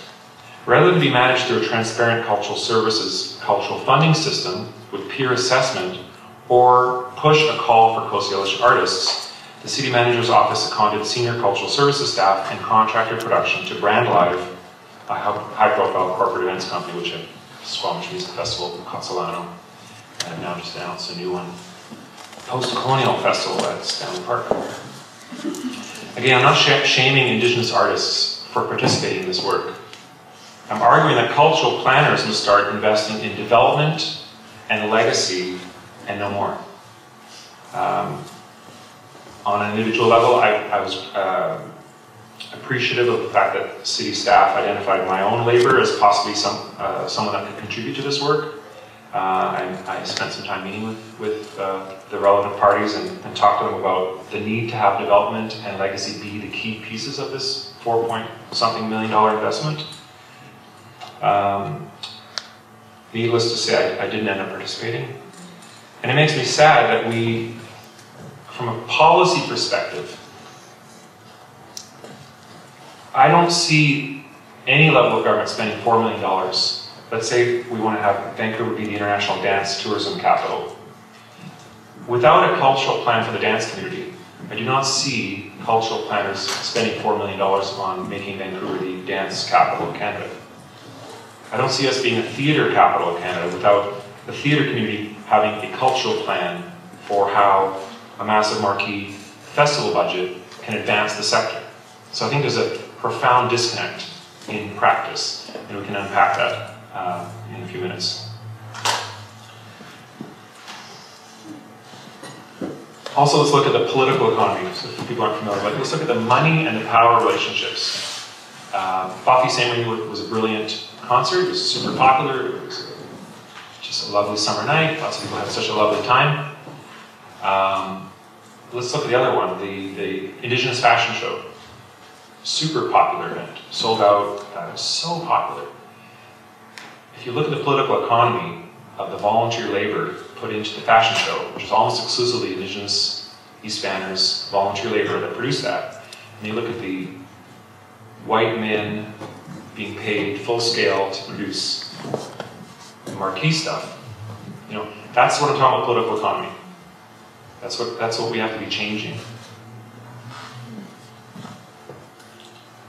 Rather than be managed through a transparent cultural services cultural funding system with peer assessment or push a call for Coast Salish artists, the City Manager's office seconded senior cultural services staff and contracted production to Brand Live, a high-profile corporate events company which had Squamish Music Festival in Khatsahlano, and now just announced a new one, Post-Colonial Festival at Stanley Park. Again, I'm not sh shaming Indigenous artists for participating in this work. I'm arguing that cultural planners must start investing in development and legacy and no more. Um, on an individual level, I, I was uh, appreciative of the fact that city staff identified my own labor as possibly some uh, someone that could contribute to this work. Uh, I, I, spent some time meeting with, with uh, the relevant parties and, and, talked to them about the need to have development and legacy be the key pieces of this four point something million dollar investment. Um, needless to say, I, I didn't end up participating. And it makes me sad that we, from a policy perspective, I don't see any level of government spending $4 million. Let's say we want to have Vancouver be the international dance tourism capital. Without a cultural plan for the dance community, I do not see cultural planners spending $4 million on making Vancouver the dance capital of Canada. I don't see us being a theatre capital of Canada without the theatre community having a cultural plan for how a massive marquee festival budget can advance the sector. So I think there's a profound disconnect in practice, and we can unpack that uh, in a few minutes. Also, let's look at the political economy. So if people aren't familiar, but let's look at the money and the power relationships. Uh, Buffy Sainte-Marie was a brilliant concert. It was super popular. It was just a lovely summer night. Lots of people had such a lovely time. Um, let's look at the other one, the, the Indigenous Fashion Show. Super popular event, sold out, uh, so popular. If you look at the political economy of the volunteer labor put into the fashion show, which is almost exclusively Indigenous East Banners volunteer labor that produced that, and you look at the white men being paid full scale to produce marquee stuff, you know, that's what I'm talking about political economy. That's what, that's what we have to be changing.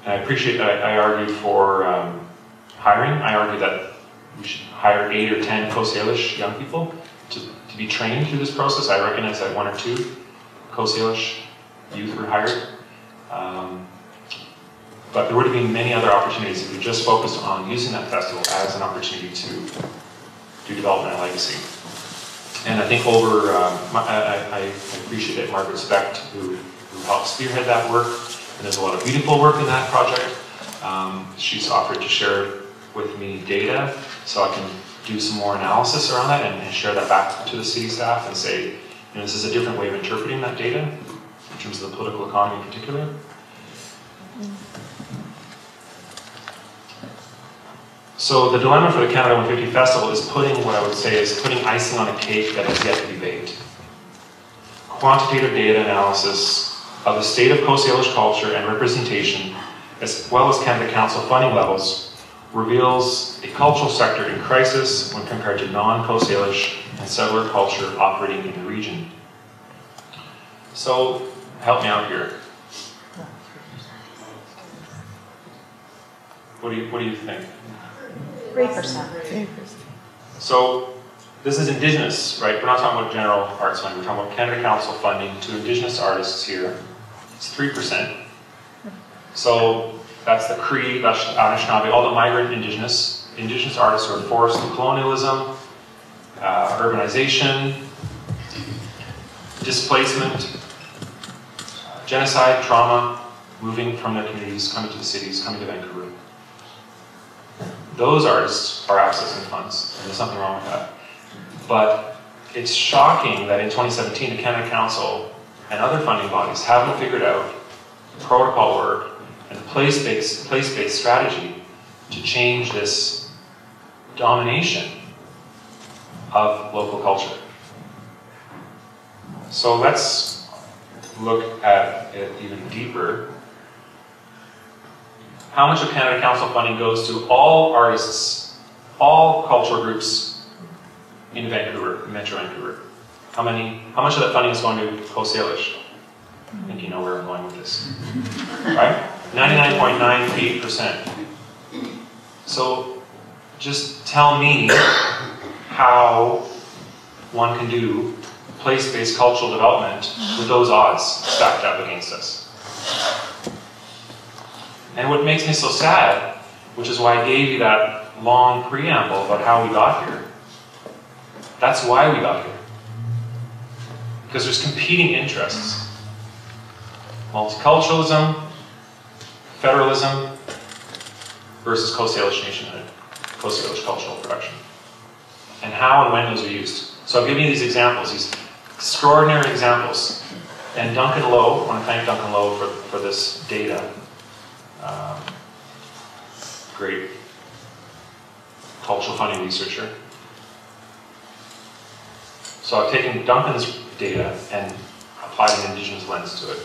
And I appreciate that I, I argued for um, hiring. I argued that we should hire eight or ten Coast Salish young people to, to be trained through this process. I recognize that one or two Coast Salish youth were hired. Um, but there would have been many other opportunities if we just focused on using that festival as an opportunity to do development and legacy. And I think over, um, I, I, appreciate that Margaret Specht, who, who helped spearhead that work, and there's a lot of beautiful work in that project. Um, she's offered to share with me data so I can do some more analysis around that and, and, share that back to the city staff and say, you know, this is a different way of interpreting that data in terms of the political economy in particular. So the dilemma for the Canada 150 Festival is putting what I would say is putting icing on a cake that has yet to be baked. Quantitative data analysis of the state of Coast Salish culture and representation, as well as Canada Council funding levels, reveals a cultural sector in crisis when compared to non-Coast Salish and settler culture operating in the region. So, help me out here. What do you, what do you think? Three percent. So this is Indigenous, right? We're not talking about general arts funding. We're talking about Canada Council funding to Indigenous artists here. It's 3%. So that's the Cree, that's Anishinaabe, all the migrant Indigenous, Indigenous artists who are forced through colonialism, uh, urbanization, displacement, genocide, trauma, moving from their communities, coming to the cities, coming to Vancouver those artists are accessing funds, and there's nothing wrong with that. But it's shocking that in 2017, the Canada Council and other funding bodies haven't figured out the protocol work and place-based place-based strategy to change this domination of local culture. So let's look at it even deeper how much of Canada Council funding goes to all artists, all cultural groups in Vancouver, in Metro Vancouver? How many, how much of that funding is going to Salish? I think you know where I'm going with this. Right? 99.98%. So just tell me how one can do place-based cultural development with those odds stacked up against us. And what makes me so sad, which is why I gave you that long preamble about how we got here, that's why we got here. Because there's competing interests. Multiculturalism, federalism, versus Coast Salish nationhood, Coast Salish cultural production. And how and when those are used. So I've given you these examples, these extraordinary examples. And Duncan Lowe, I want to thank Duncan Lowe for, for this data um, great cultural funding researcher. So I've taken Duncan's data and applied an indigenous lens to it.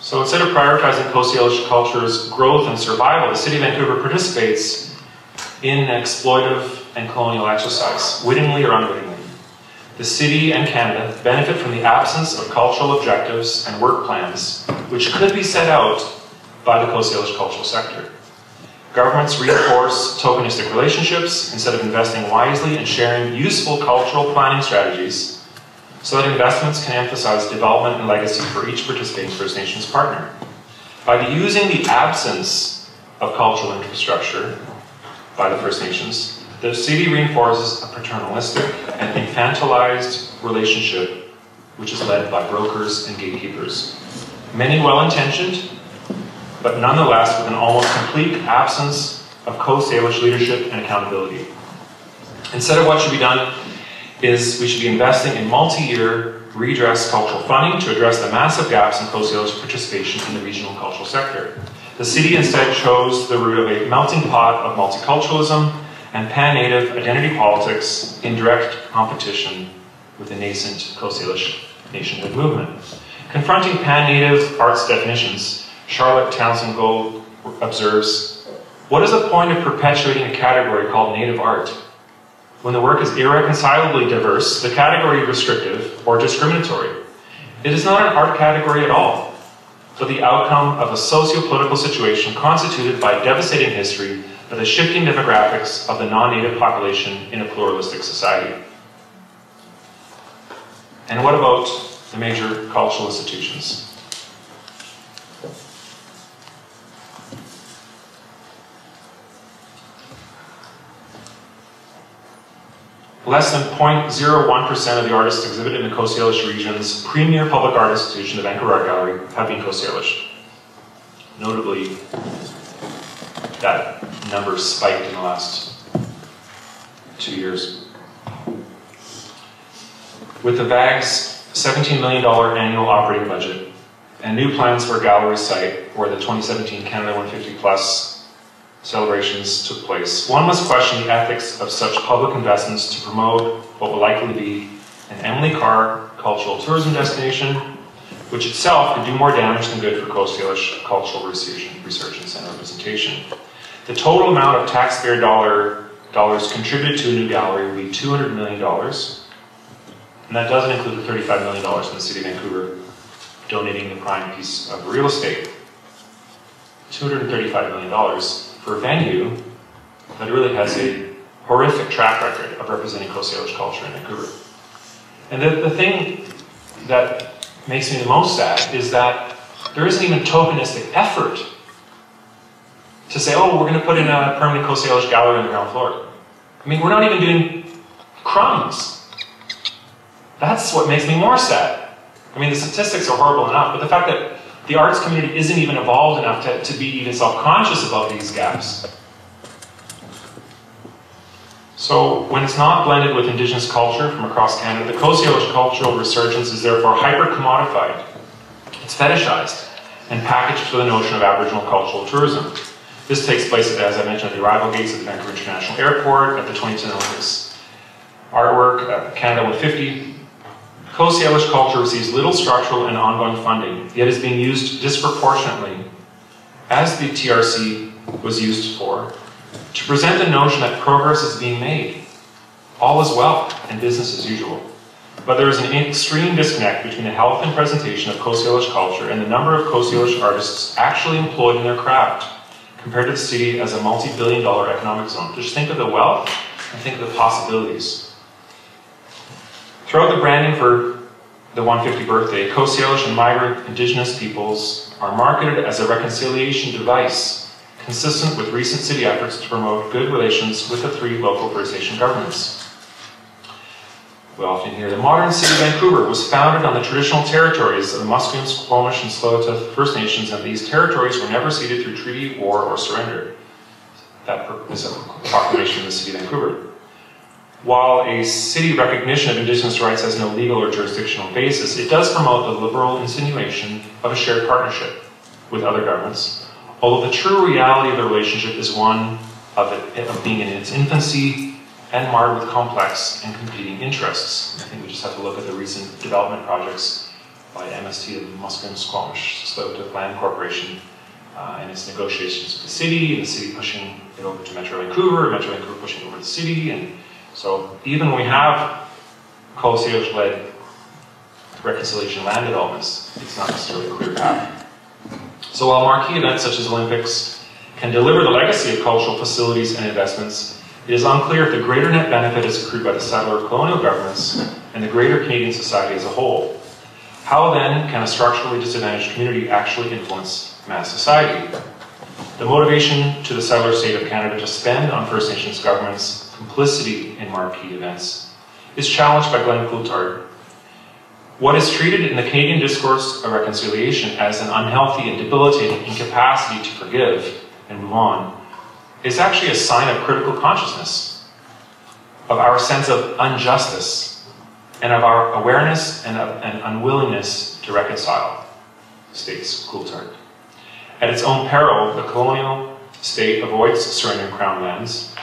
So instead of prioritizing Coast Salish culture's growth and survival, the City of Vancouver participates in exploitive and colonial exercise, wittingly or unwittingly. The city and Canada benefit from the absence of cultural objectives and work plans, which could be set out by the Coast Salish cultural sector. Governments reinforce tokenistic relationships instead of investing wisely and sharing useful cultural planning strategies so that investments can emphasize development and legacy for each participating First Nations partner. By using the absence of cultural infrastructure by the First Nations, the city reinforces a paternalistic and infantilized relationship which is led by brokers and gatekeepers. Many well-intentioned but nonetheless with an almost complete absence of Coast Salish leadership and accountability. Instead of what should be done is we should be investing in multi-year redress cultural funding to address the massive gaps in Coast Salish participation in the regional cultural sector. The city instead chose the route of a melting pot of multiculturalism and pan-native identity politics in direct competition with the nascent Coast nationhood movement. Confronting pan-native arts definitions Charlotte Townsend-Gault observes, what is the point of perpetuating a category called native art? When the work is irreconcilably diverse, the category restrictive or discriminatory. It is not an art category at all, but the outcome of a socio-political situation constituted by devastating history by the shifting demographics of the non-native population in a pluralistic society. And what about the major cultural institutions? Less than 0.01% of the artists exhibited in the Coast Salish region's premier public art institution, the Vancouver Art Gallery, have been Coast Salish. Notably, that number spiked in the last two years. With the VAG's $17 million annual operating budget and new plans for a gallery site where the 2017 Canada 150 Plus celebrations took place. One must question the ethics of such public investments to promote what will likely be an Emily Carr cultural tourism destination, which itself could do more damage than good for Coast Salish cultural resurgence and representation. The total amount of taxpayer dollar, dollars contributed to a new gallery would be $200 million, and that doesn't include the $35 million from the City of Vancouver donating the prime piece of real estate. $235 million for a venue that really has a horrific track record of representing Coast Salish culture in Vancouver. And the, the thing that makes me the most sad is that there isn't even tokenistic effort to say, oh, we're going to put in a permanent Coast Salish gallery on the ground floor. I mean, we're not even doing crumbs. That's what makes me more sad. I mean, the statistics are horrible enough, but the fact that the arts community isn't even evolved enough to, to be even self-conscious about these gaps. So when it's not blended with Indigenous culture from across Canada, the Coast Salish cultural resurgence is therefore hyper-commodified. It's fetishized and packaged for the notion of Aboriginal cultural tourism. This takes place, as I mentioned, at the arrival gates at the Vancouver International Airport, at the 2010 Olympics. Artwork, uh, Canada 150, Coast Salish culture receives little structural and ongoing funding, yet is being used disproportionately, as the TRC was used for, to present the notion that progress is being made. All is well and business as usual. But there is an extreme disconnect between the health and presentation of Coast Salish culture and the number of Coast Salish artists actually employed in their craft, compared to the city as a multi-billion dollar economic zone. Just think of the wealth and think of the possibilities. Throughout the branding for the 150 birthday, Coast Salish and migrant indigenous peoples are marketed as a reconciliation device, consistent with recent city efforts to promote good relations with the three local First Nation governments. We often hear the modern city of Vancouver was founded on the traditional territories of the Musqueam, Squamish, and Tsleil-Waututh First Nations, and these territories were never ceded through treaty, war, or surrender. That is a proclamation of the city of Vancouver. While a city recognition of Indigenous rights has no legal or jurisdictional basis, it does promote the liberal insinuation of a shared partnership with other governments, although the true reality of the relationship is one of, it, of being in its infancy and marred with complex and competing interests. I think we just have to look at the recent development projects by MST, the Musqueam Squamish Tsleil-Waututh Land Corporation, uh, and its negotiations with the city, and the city pushing it over to Metro Vancouver, and Metro Vancouver pushing over to the city, and so even when we have co-led reconciliation land developments, it's not necessarily a clear path. So while marquee events such as Olympics can deliver the legacy of cultural facilities and investments, it is unclear if the greater net benefit is accrued by the settler colonial governments and the greater Canadian society as a whole. How then can a structurally disadvantaged community actually influence mass society? The motivation to the settler state of Canada to spend on First Nations governments complicity in marquee events is challenged by Glenn Coulthard. What is treated in the Canadian discourse of reconciliation as an unhealthy and debilitating incapacity to forgive and move on is actually a sign of critical consciousness, of our sense of injustice, and of our awareness and, of, unwillingness to reconcile, states Coulthard. At its own peril, the colonial state avoids surrendering crown lands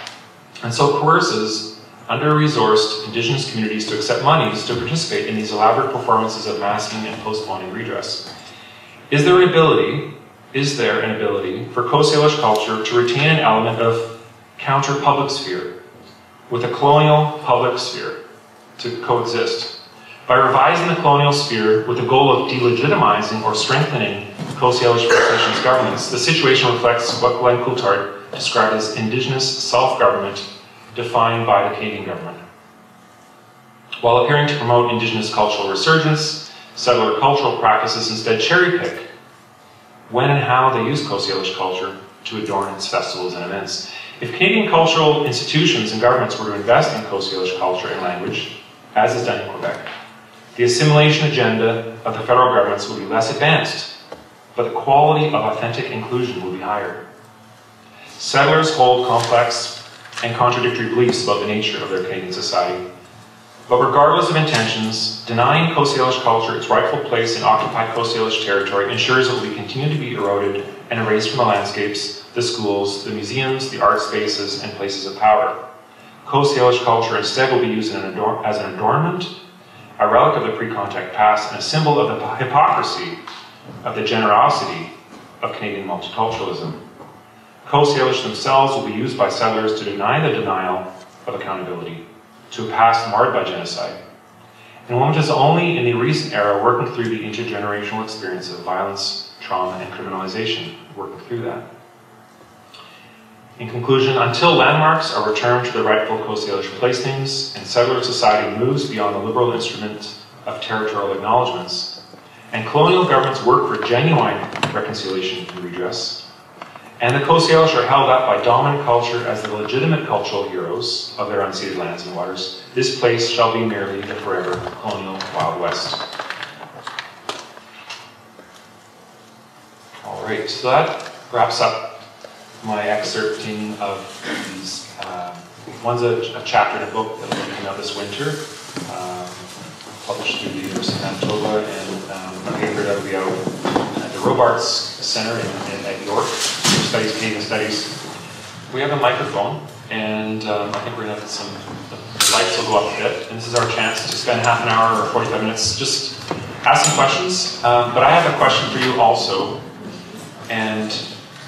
and so coerces under-resourced Indigenous communities to accept monies to participate in these elaborate performances of masking and postponing redress. Is there an ability, is there an ability for Coast Salish culture to retain an element of counter-public sphere with a colonial public sphere to coexist? By revising the colonial sphere with the goal of delegitimizing or strengthening Coast Salish First Nations governments, the situation reflects what Glenn Coulthard described as indigenous self-government defined by the Canadian government. While appearing to promote indigenous cultural resurgence, settler cultural practices instead cherry-pick when and how they use Coast Salish culture to adorn its festivals and events. If Canadian cultural institutions and governments were to invest in Coast Salish culture and language, as is done in Quebec, the assimilation agenda of the federal governments would be less advanced, but the quality of authentic inclusion would be higher. Settlers hold complex and contradictory beliefs about the nature of their Canadian society. But regardless of intentions, denying Coast Salish culture its rightful place in occupied Coast Salish territory ensures it will continue to be eroded and erased from the landscapes, the schools, the museums, the art spaces, and places of power. Coast Salish culture instead will be used an as an adornment, a relic of the pre-contact past, and a symbol of the hypocrisy of the generosity of Canadian multiculturalism. Coast Salish themselves will be used by settlers to deny the denial of accountability to a past marred by genocide. And one which is only in the recent era working through the intergenerational experience of violence, trauma, and criminalization, working through that. In conclusion, until landmarks are returned to the rightful Coast Salish placings and settler society moves beyond the liberal instrument of territorial acknowledgements, and colonial governments work for genuine reconciliation and redress, and the Coast Salish are held up by dominant culture as the legitimate cultural heroes of their unceded lands and waters. This place shall be merely the forever colonial Wild West. All right, so that wraps up my excerpting of these. Uh, one's a, a, chapter in a book that will be coming out this winter, um, published through the University of Manitoba, and um, a paper that will be out at the Robarts Center in, in, at York. Studies, Canadian Studies. We have a microphone, and um, I think we're going to have some, lights will go up a bit, and this is our chance to spend half an hour or 45 minutes just asking questions. Um, but I have a question for you also, and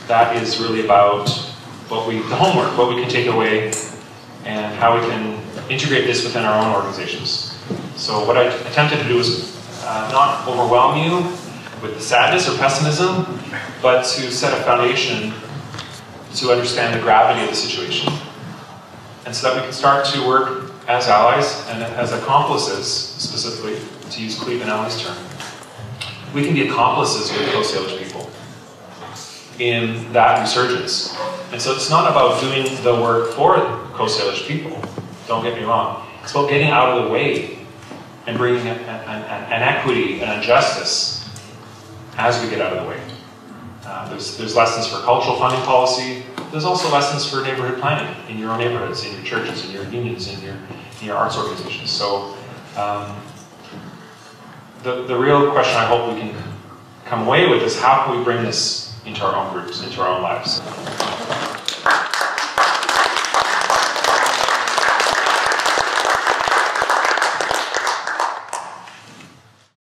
that is really about what we, the homework, what we can take away, and how we can integrate this within our own organizations. So what I attempted to do is uh, not overwhelm you with sadness or pessimism, but to set a foundation to understand the gravity of the situation. And so that we can start to work as allies and as accomplices, specifically, to use Cleve and term. We can be accomplices with Coast Salish people in that resurgence. And so it's not about doing the work for Coast Salish people, don't get me wrong. It's about getting out of the way and bringing an, an, an equity and a justice as we get out of the way. Uh, there's, there's lessons for cultural funding policy. There's also lessons for neighborhood planning in your own neighborhoods, in your churches, in your unions, in your, in your arts organizations. So um, the, the real question I hope we can come away with is how can we bring this into our own groups, into our own lives?